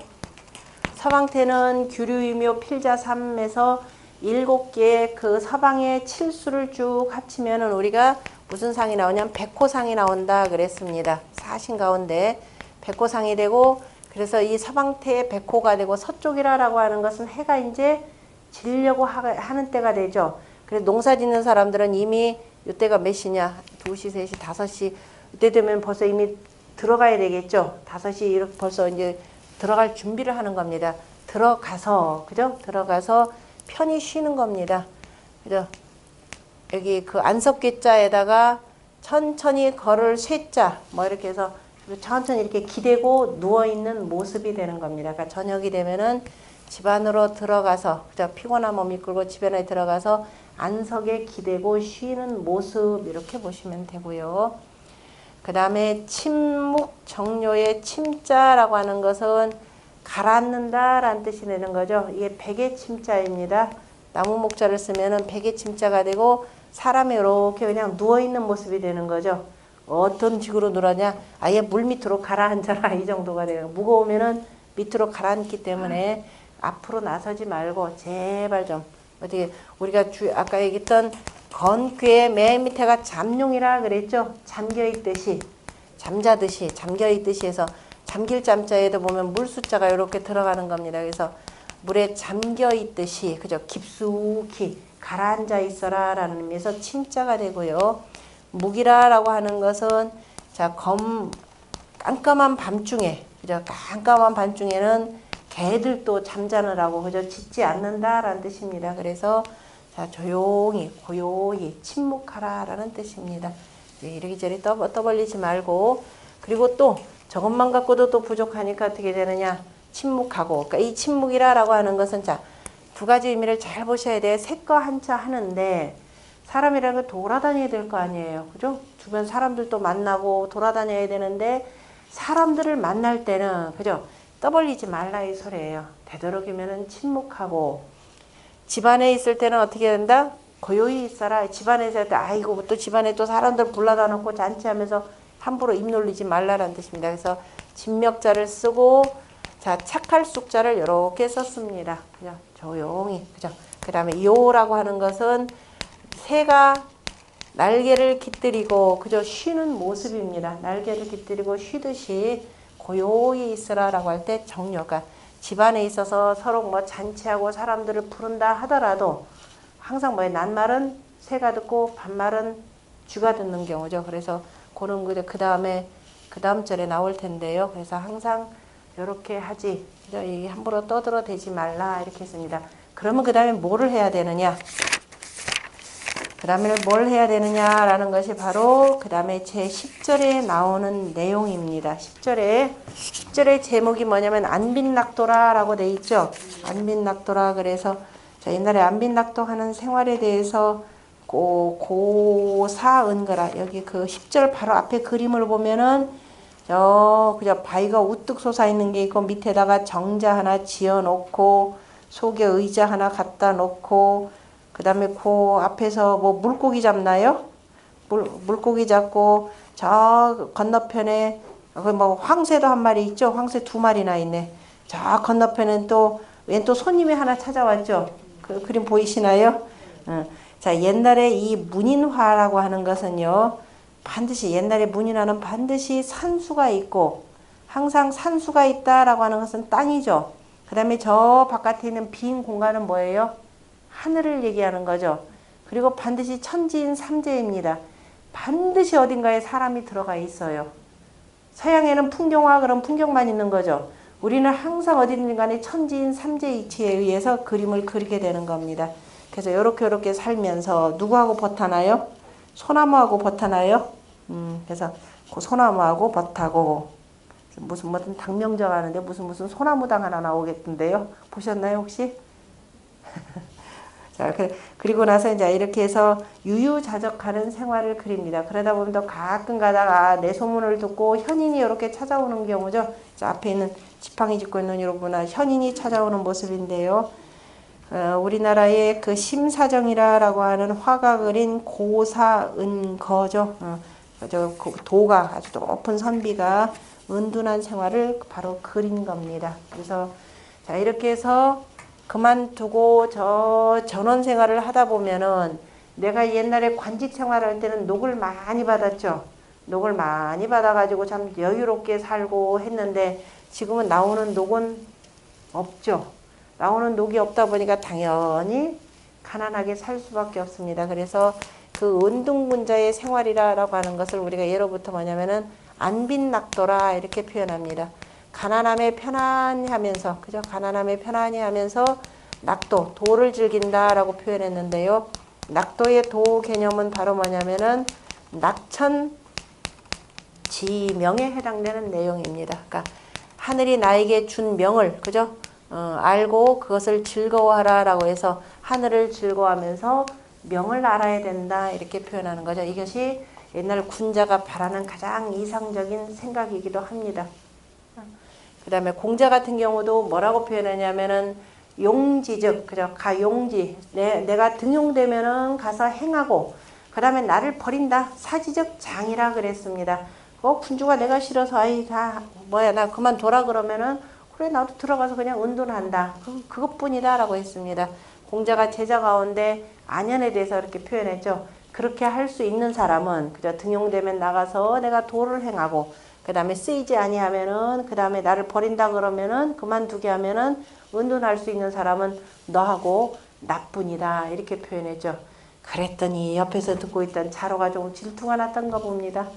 서방태는 규류유묘 필자삼에서 일곱 개의 그 서방의 칠수를 쭉 합치면은 우리가 무슨 상이 나오냐면 백호상이 나온다 그랬습니다. 사신 가운데 백호상이 되고 그래서 이 서방태의 백호가 되고 서쪽이라라고 하는 것은 해가 이제 지려고 하는 때가 되죠. 그래서 농사 짓는 사람들은 이미 이때가 몇 시냐? 2시, 3시, 5시 이때 되면 벌써 이미 들어가야 되겠죠. 5시 이렇게 벌써 이제 들어갈 준비를 하는 겁니다. 들어가서 그죠? 들어가서 편히 쉬는 겁니다. 그죠? 여기 그 안석기자에다가 천천히 걸을 쇠자 뭐 이렇게 해서 천천히 이렇게 기대고 누워 있는 모습이 되는 겁니다. 그러니까 저녁이 되면은 집 안으로 들어가서 그죠? 피곤한 몸 이끌고 집 안에 들어가서 안석에 기대고 쉬는 모습 이렇게 보시면 되고요. 그 다음에 침묵 정료의 침자라고 하는 것은 가라앉는다 라는 뜻이 되는 거죠. 이게 백의 침자입니다. 나무 목자를 쓰면은 백의 침자가 되고 사람이 이렇게 그냥 누워있는 모습이 되는 거죠. 어떤 식으로 누라냐? 아예 물 밑으로 가라앉아라 이 정도가 돼요. 무거우면은 밑으로 가라앉기 때문에 앞으로 나서지 말고 제발 좀 어떻게 우리가 주 아까 얘기했던 건귀의 맨 밑에가 잠룡이라 그랬죠. 잠겨 있듯이 잠자듯이 잠겨 있듯이 해서 잠길 잠자에도 보면 물 숫자가 이렇게 들어가는 겁니다. 그래서 물에 잠겨 있듯이 그죠 깊숙이 가라앉아 있어라 라는 의미에서 침자가 되고요. 묵이라라고 하는 것은 자 검 깜깜한 밤중에 그죠 깜깜한 밤중에는 개들도 잠자느라고 그죠 짖지 않는다라는 뜻입니다. 그래서 자 조용히 고요히 침묵하라라는 뜻입니다. 이리저리 떠, 떠벌리지 말고 그리고 또 저것만 갖고도 또 부족하니까 어떻게 되느냐 침묵하고 그러니까 이 침묵이라라고 하는 것은 자 두 가지 의미를 잘 보셔야 돼 색과 한자 하는데 사람이라는 건 돌아다녀야 될 거 아니에요. 그죠? 주변 사람들도 만나고 돌아다녀야 되는데 사람들을 만날 때는 그죠? 떠벌리지 말라 이 소리예요. 되도록이면은 침묵하고. 집안에 있을 때는 어떻게 된다? 고요히 있어라. 집안에 있을 때 아이고 또 집안에 또 사람들 불러다 놓고 잔치하면서 함부로 입 놀리지 말라라는 뜻입니다. 그래서 진명자를 쓰고 자 착할 쑥자를 이렇게 썼습니다. 그냥 조용히. 그죠. 그 다음에 요라고 하는 것은 새가 날개를 깃들이고 그저 쉬는 모습입니다. 날개를 깃들이고 쉬듯이 고요히 있으라 라고 할 때 정려가 집안에 있어서 서로 뭐 잔치하고 사람들을 부른다 하더라도 항상 뭐에 낱말은 새가 듣고 반말은 쥐가 듣는 경우죠. 그래서 그런 그 다음에 그 다음 절에 나올 텐데요. 그래서 항상 이렇게 하지. 이 함부로 떠들어 대지 말라 이렇게 했습니다. 그러면 그 다음에 뭐를 해야 되느냐? 그 다음에 뭘 해야 되느냐라는 것이 바로 그 다음에 제 10절에 나오는 내용입니다. 10절에 10절의 제목이 뭐냐면 안빈낙도라 라고 돼 있죠. 안빈낙도라 그래서 자, 옛날에 안빈낙도 하는 생활에 대해서 고, 고사은거라 여기 그 10절 바로 앞에 그림을 보면은 저 그저 바위가 우뚝 솟아 있는 게 있고 밑에다가 정자 하나 지어 놓고 속에 의자 하나 갖다 놓고 그 다음에 그 앞에서 뭐 물고기 잡나요? 물, 물고기 잡고 저 건너편에 그뭐 황새도 한 마리 있죠. 황새 두 마리나 있네. 저 건너편엔 또 웬 또 손님이 하나 찾아왔죠. 그 그림 보이시나요? 응. 자, 옛날에 이 문인화라고 하는 것은요, 반드시, 옛날에 문인화는 반드시 산수가 있고, 항상 산수가 있다라고 하는 것은 땅이죠. 그 다음에 저 바깥에 있는 빈 공간은 뭐예요? 하늘을 얘기하는 거죠. 그리고 반드시 천지인 삼재입니다. 반드시 어딘가에 사람이 들어가 있어요. 서양에는 풍경화 그런 풍경만 있는 거죠. 우리는 항상 간에 천지인 삼재 이치에 의해서 그림을 그리게 되는 겁니다. 그래서 이렇게 이렇게 살면서 누구하고 버타나요? 소나무하고 버타나요? 음, 그래서 그 소나무하고 버타고 무슨 무슨 당명적 하는데 무슨 무슨 소나무당 하나 나오겠던데요. 보셨나요 혹시? 자, 그리고 나서 이제 이렇게 해서 유유자적하는 생활을 그립니다. 그러다 보면 또 가끔 가다가 내 소문을 듣고 현인이 이렇게 찾아오는 경우죠. 자, 앞에 있는 지팡이 짚고 있는 여러분아 현인이 찾아오는 모습인데요. 어, 우리나라의 그 심사정이라고 하는 화가 그린 고사은거죠. 어, 저 도가 아주 높은 선비가 은둔한 생활을 바로 그린 겁니다. 그래서 자 이렇게 해서 그만두고 저 전원 생활을 하다 보면은 내가 옛날에 관직 생활할 때는 녹을 많이 받았죠. 녹을 많이 받아가지고 참 여유롭게 살고 했는데 지금은 나오는 녹은 없죠. 나오는 녹이 없다 보니까 당연히 가난하게 살 수밖에 없습니다. 그래서 그 은둥군자의 생활이라고 하는 것을 우리가 예로부터 뭐냐면은 안빈낙도라 이렇게 표현합니다. 가난함에 편안히 하면서 그죠? 가난함에 편안히 하면서 낙도, 도를 즐긴다라고 표현했는데요. 낙도의 도 개념은 바로 뭐냐면은 낙천 지명에 해당되는 내용입니다. 그러니까 하늘이 나에게 준 명을 그죠? 어, 알고 그것을 즐거워하라라고 해서 하늘을 즐거워하면서 명을 알아야 된다 이렇게 표현하는 거죠. 이것이 옛날 군자가 바라는 가장 이상적인 생각이기도 합니다. 그 다음에 공자 같은 경우도 뭐라고 표현하냐면은 용지즉 그죠? 가용지. 내, 내가 등용되면은 가서 행하고 그 다음에 나를 버린다. 사지적 장이라 그랬습니다. 어 군주가 내가 싫어서 아이 다 뭐야 나 그만 둬라 그러면은 그래 나도 들어가서 그냥 은둔한다. 그, 그것뿐이다 라고 했습니다. 공자가 제자 가운데 안연에 대해서 이렇게 표현했죠. 그렇게 할 수 있는 사람은 그저 등용되면 나가서 내가 도를 행하고 그 다음에 쓰이지 아니하면은 그 다음에 나를 버린다 그러면은 그만두게 하면은 은둔할 수 있는 사람은 너하고 나뿐이다 이렇게 표현했죠. 그랬더니 옆에서 듣고 있던 자로가 조금 질투가 났던가 봅니다.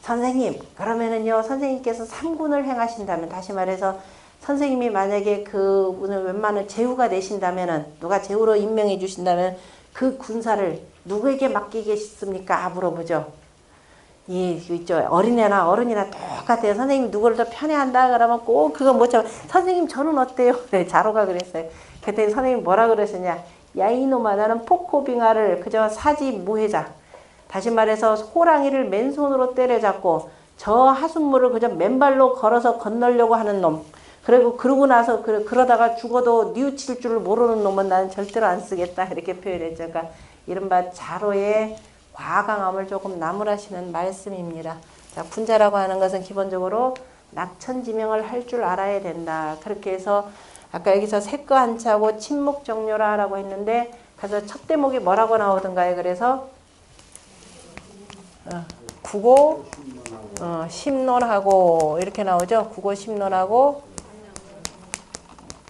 선생님 그러면은요 선생님께서 삼군을 행하신다면 다시 말해서 선생님이 만약에 그 오늘 웬만한 제후가 되신다면은 누가 제후로 임명해 주신다면 그 군사를 누구에게 맡기겠습니까? 물어보죠. 이 있죠 어린애나 어른이나 똑같아요. 선생님 누구를 더 편애한다 그러면 꼭 그거 못 잡아. 선생님 저는 어때요? 네, 자로가 그랬어요. 그때 선생님 뭐라 그러셨냐? 야 이놈아 나는 포코빙아를 그저 사지 무해자. 다시 말해서 호랑이를 맨손으로 때려잡고 저 하순물을 그저 맨발로 걸어서 건너려고 하는 놈. 그리고 그러고 나서 그, 그러다가 죽어도 뉘우칠 줄 모르는 놈은 나는 절대로 안 쓰겠다 이렇게 표현했죠. 그러니까 이른바 자로의 과강함을 조금 나무라시는 말씀입니다. 자, 군자라고 하는 것은 기본적으로 낙천지명을 할 줄 알아야 된다. 그렇게 해서 아까 여기서 색거 한 차고 침묵 정료라라고 했는데 가서 첫 대목이 뭐라고 나오던가요? 그래서 어, 국어 어, 심론하고 이렇게 나오죠. 국어 심론하고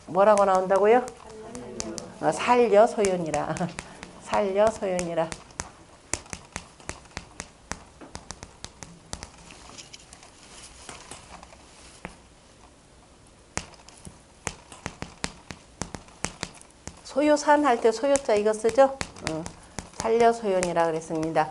뭐라고 나온다고요? 어, 살려 소윤이라 살려 소윤이라 소요산 할 때 소요자 이거 쓰죠? 어, 살려 소연이라 그랬습니다.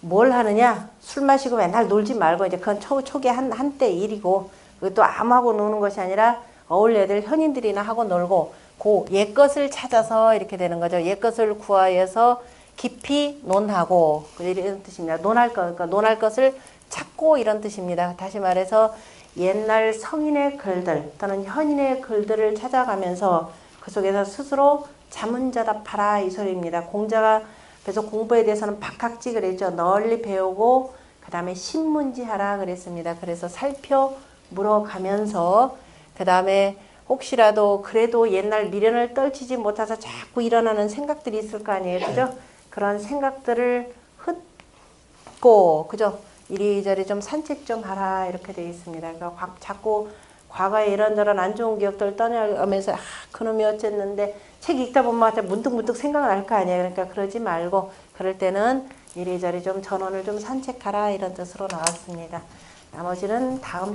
뭘 하느냐? 술 마시고 맨날 놀지 말고 이제 그건 초, 초기 한, 한때 일이고 그것도 아무하고 노는 것이 아니라 어울려야 될 현인들이나 하고 놀고 그 옛것을 찾아서 이렇게 되는 거죠. 옛것을 구하여서 깊이 논하고 이런 뜻입니다. 논할 것, 그러니까 논할 것을 찾고 이런 뜻입니다. 다시 말해서 옛날 성인의 글들 또는 현인의 글들을 찾아가면서 그 속에서 스스로 자문자답하라 이 소리입니다. 공자가 그래서 공부에 대해서는 박학지 그랬죠. 널리 배우고 그 다음에 신문지하라 그랬습니다. 그래서 살펴 물어가면서 그 다음에 혹시라도 그래도 옛날 미련을 떨치지 못해서 자꾸 일어나는 생각들이 있을 거 아니에요. 그죠? 그런 생각들을 흩고 그죠? 이리저리 좀 산책 좀 하라 이렇게 되어 있습니다. 그러니까 자꾸 과거에 이런저런 안 좋은 기억들 떠나면서 아 그놈이 어쨌는데 책 읽다 보면 문득문득 생각날 거 아니에요. 그러니까 그러지 말고 그럴 때는 이리저리 좀 전원을 좀 산책하라 이런 뜻으로 나왔습니다. 나머지는 다음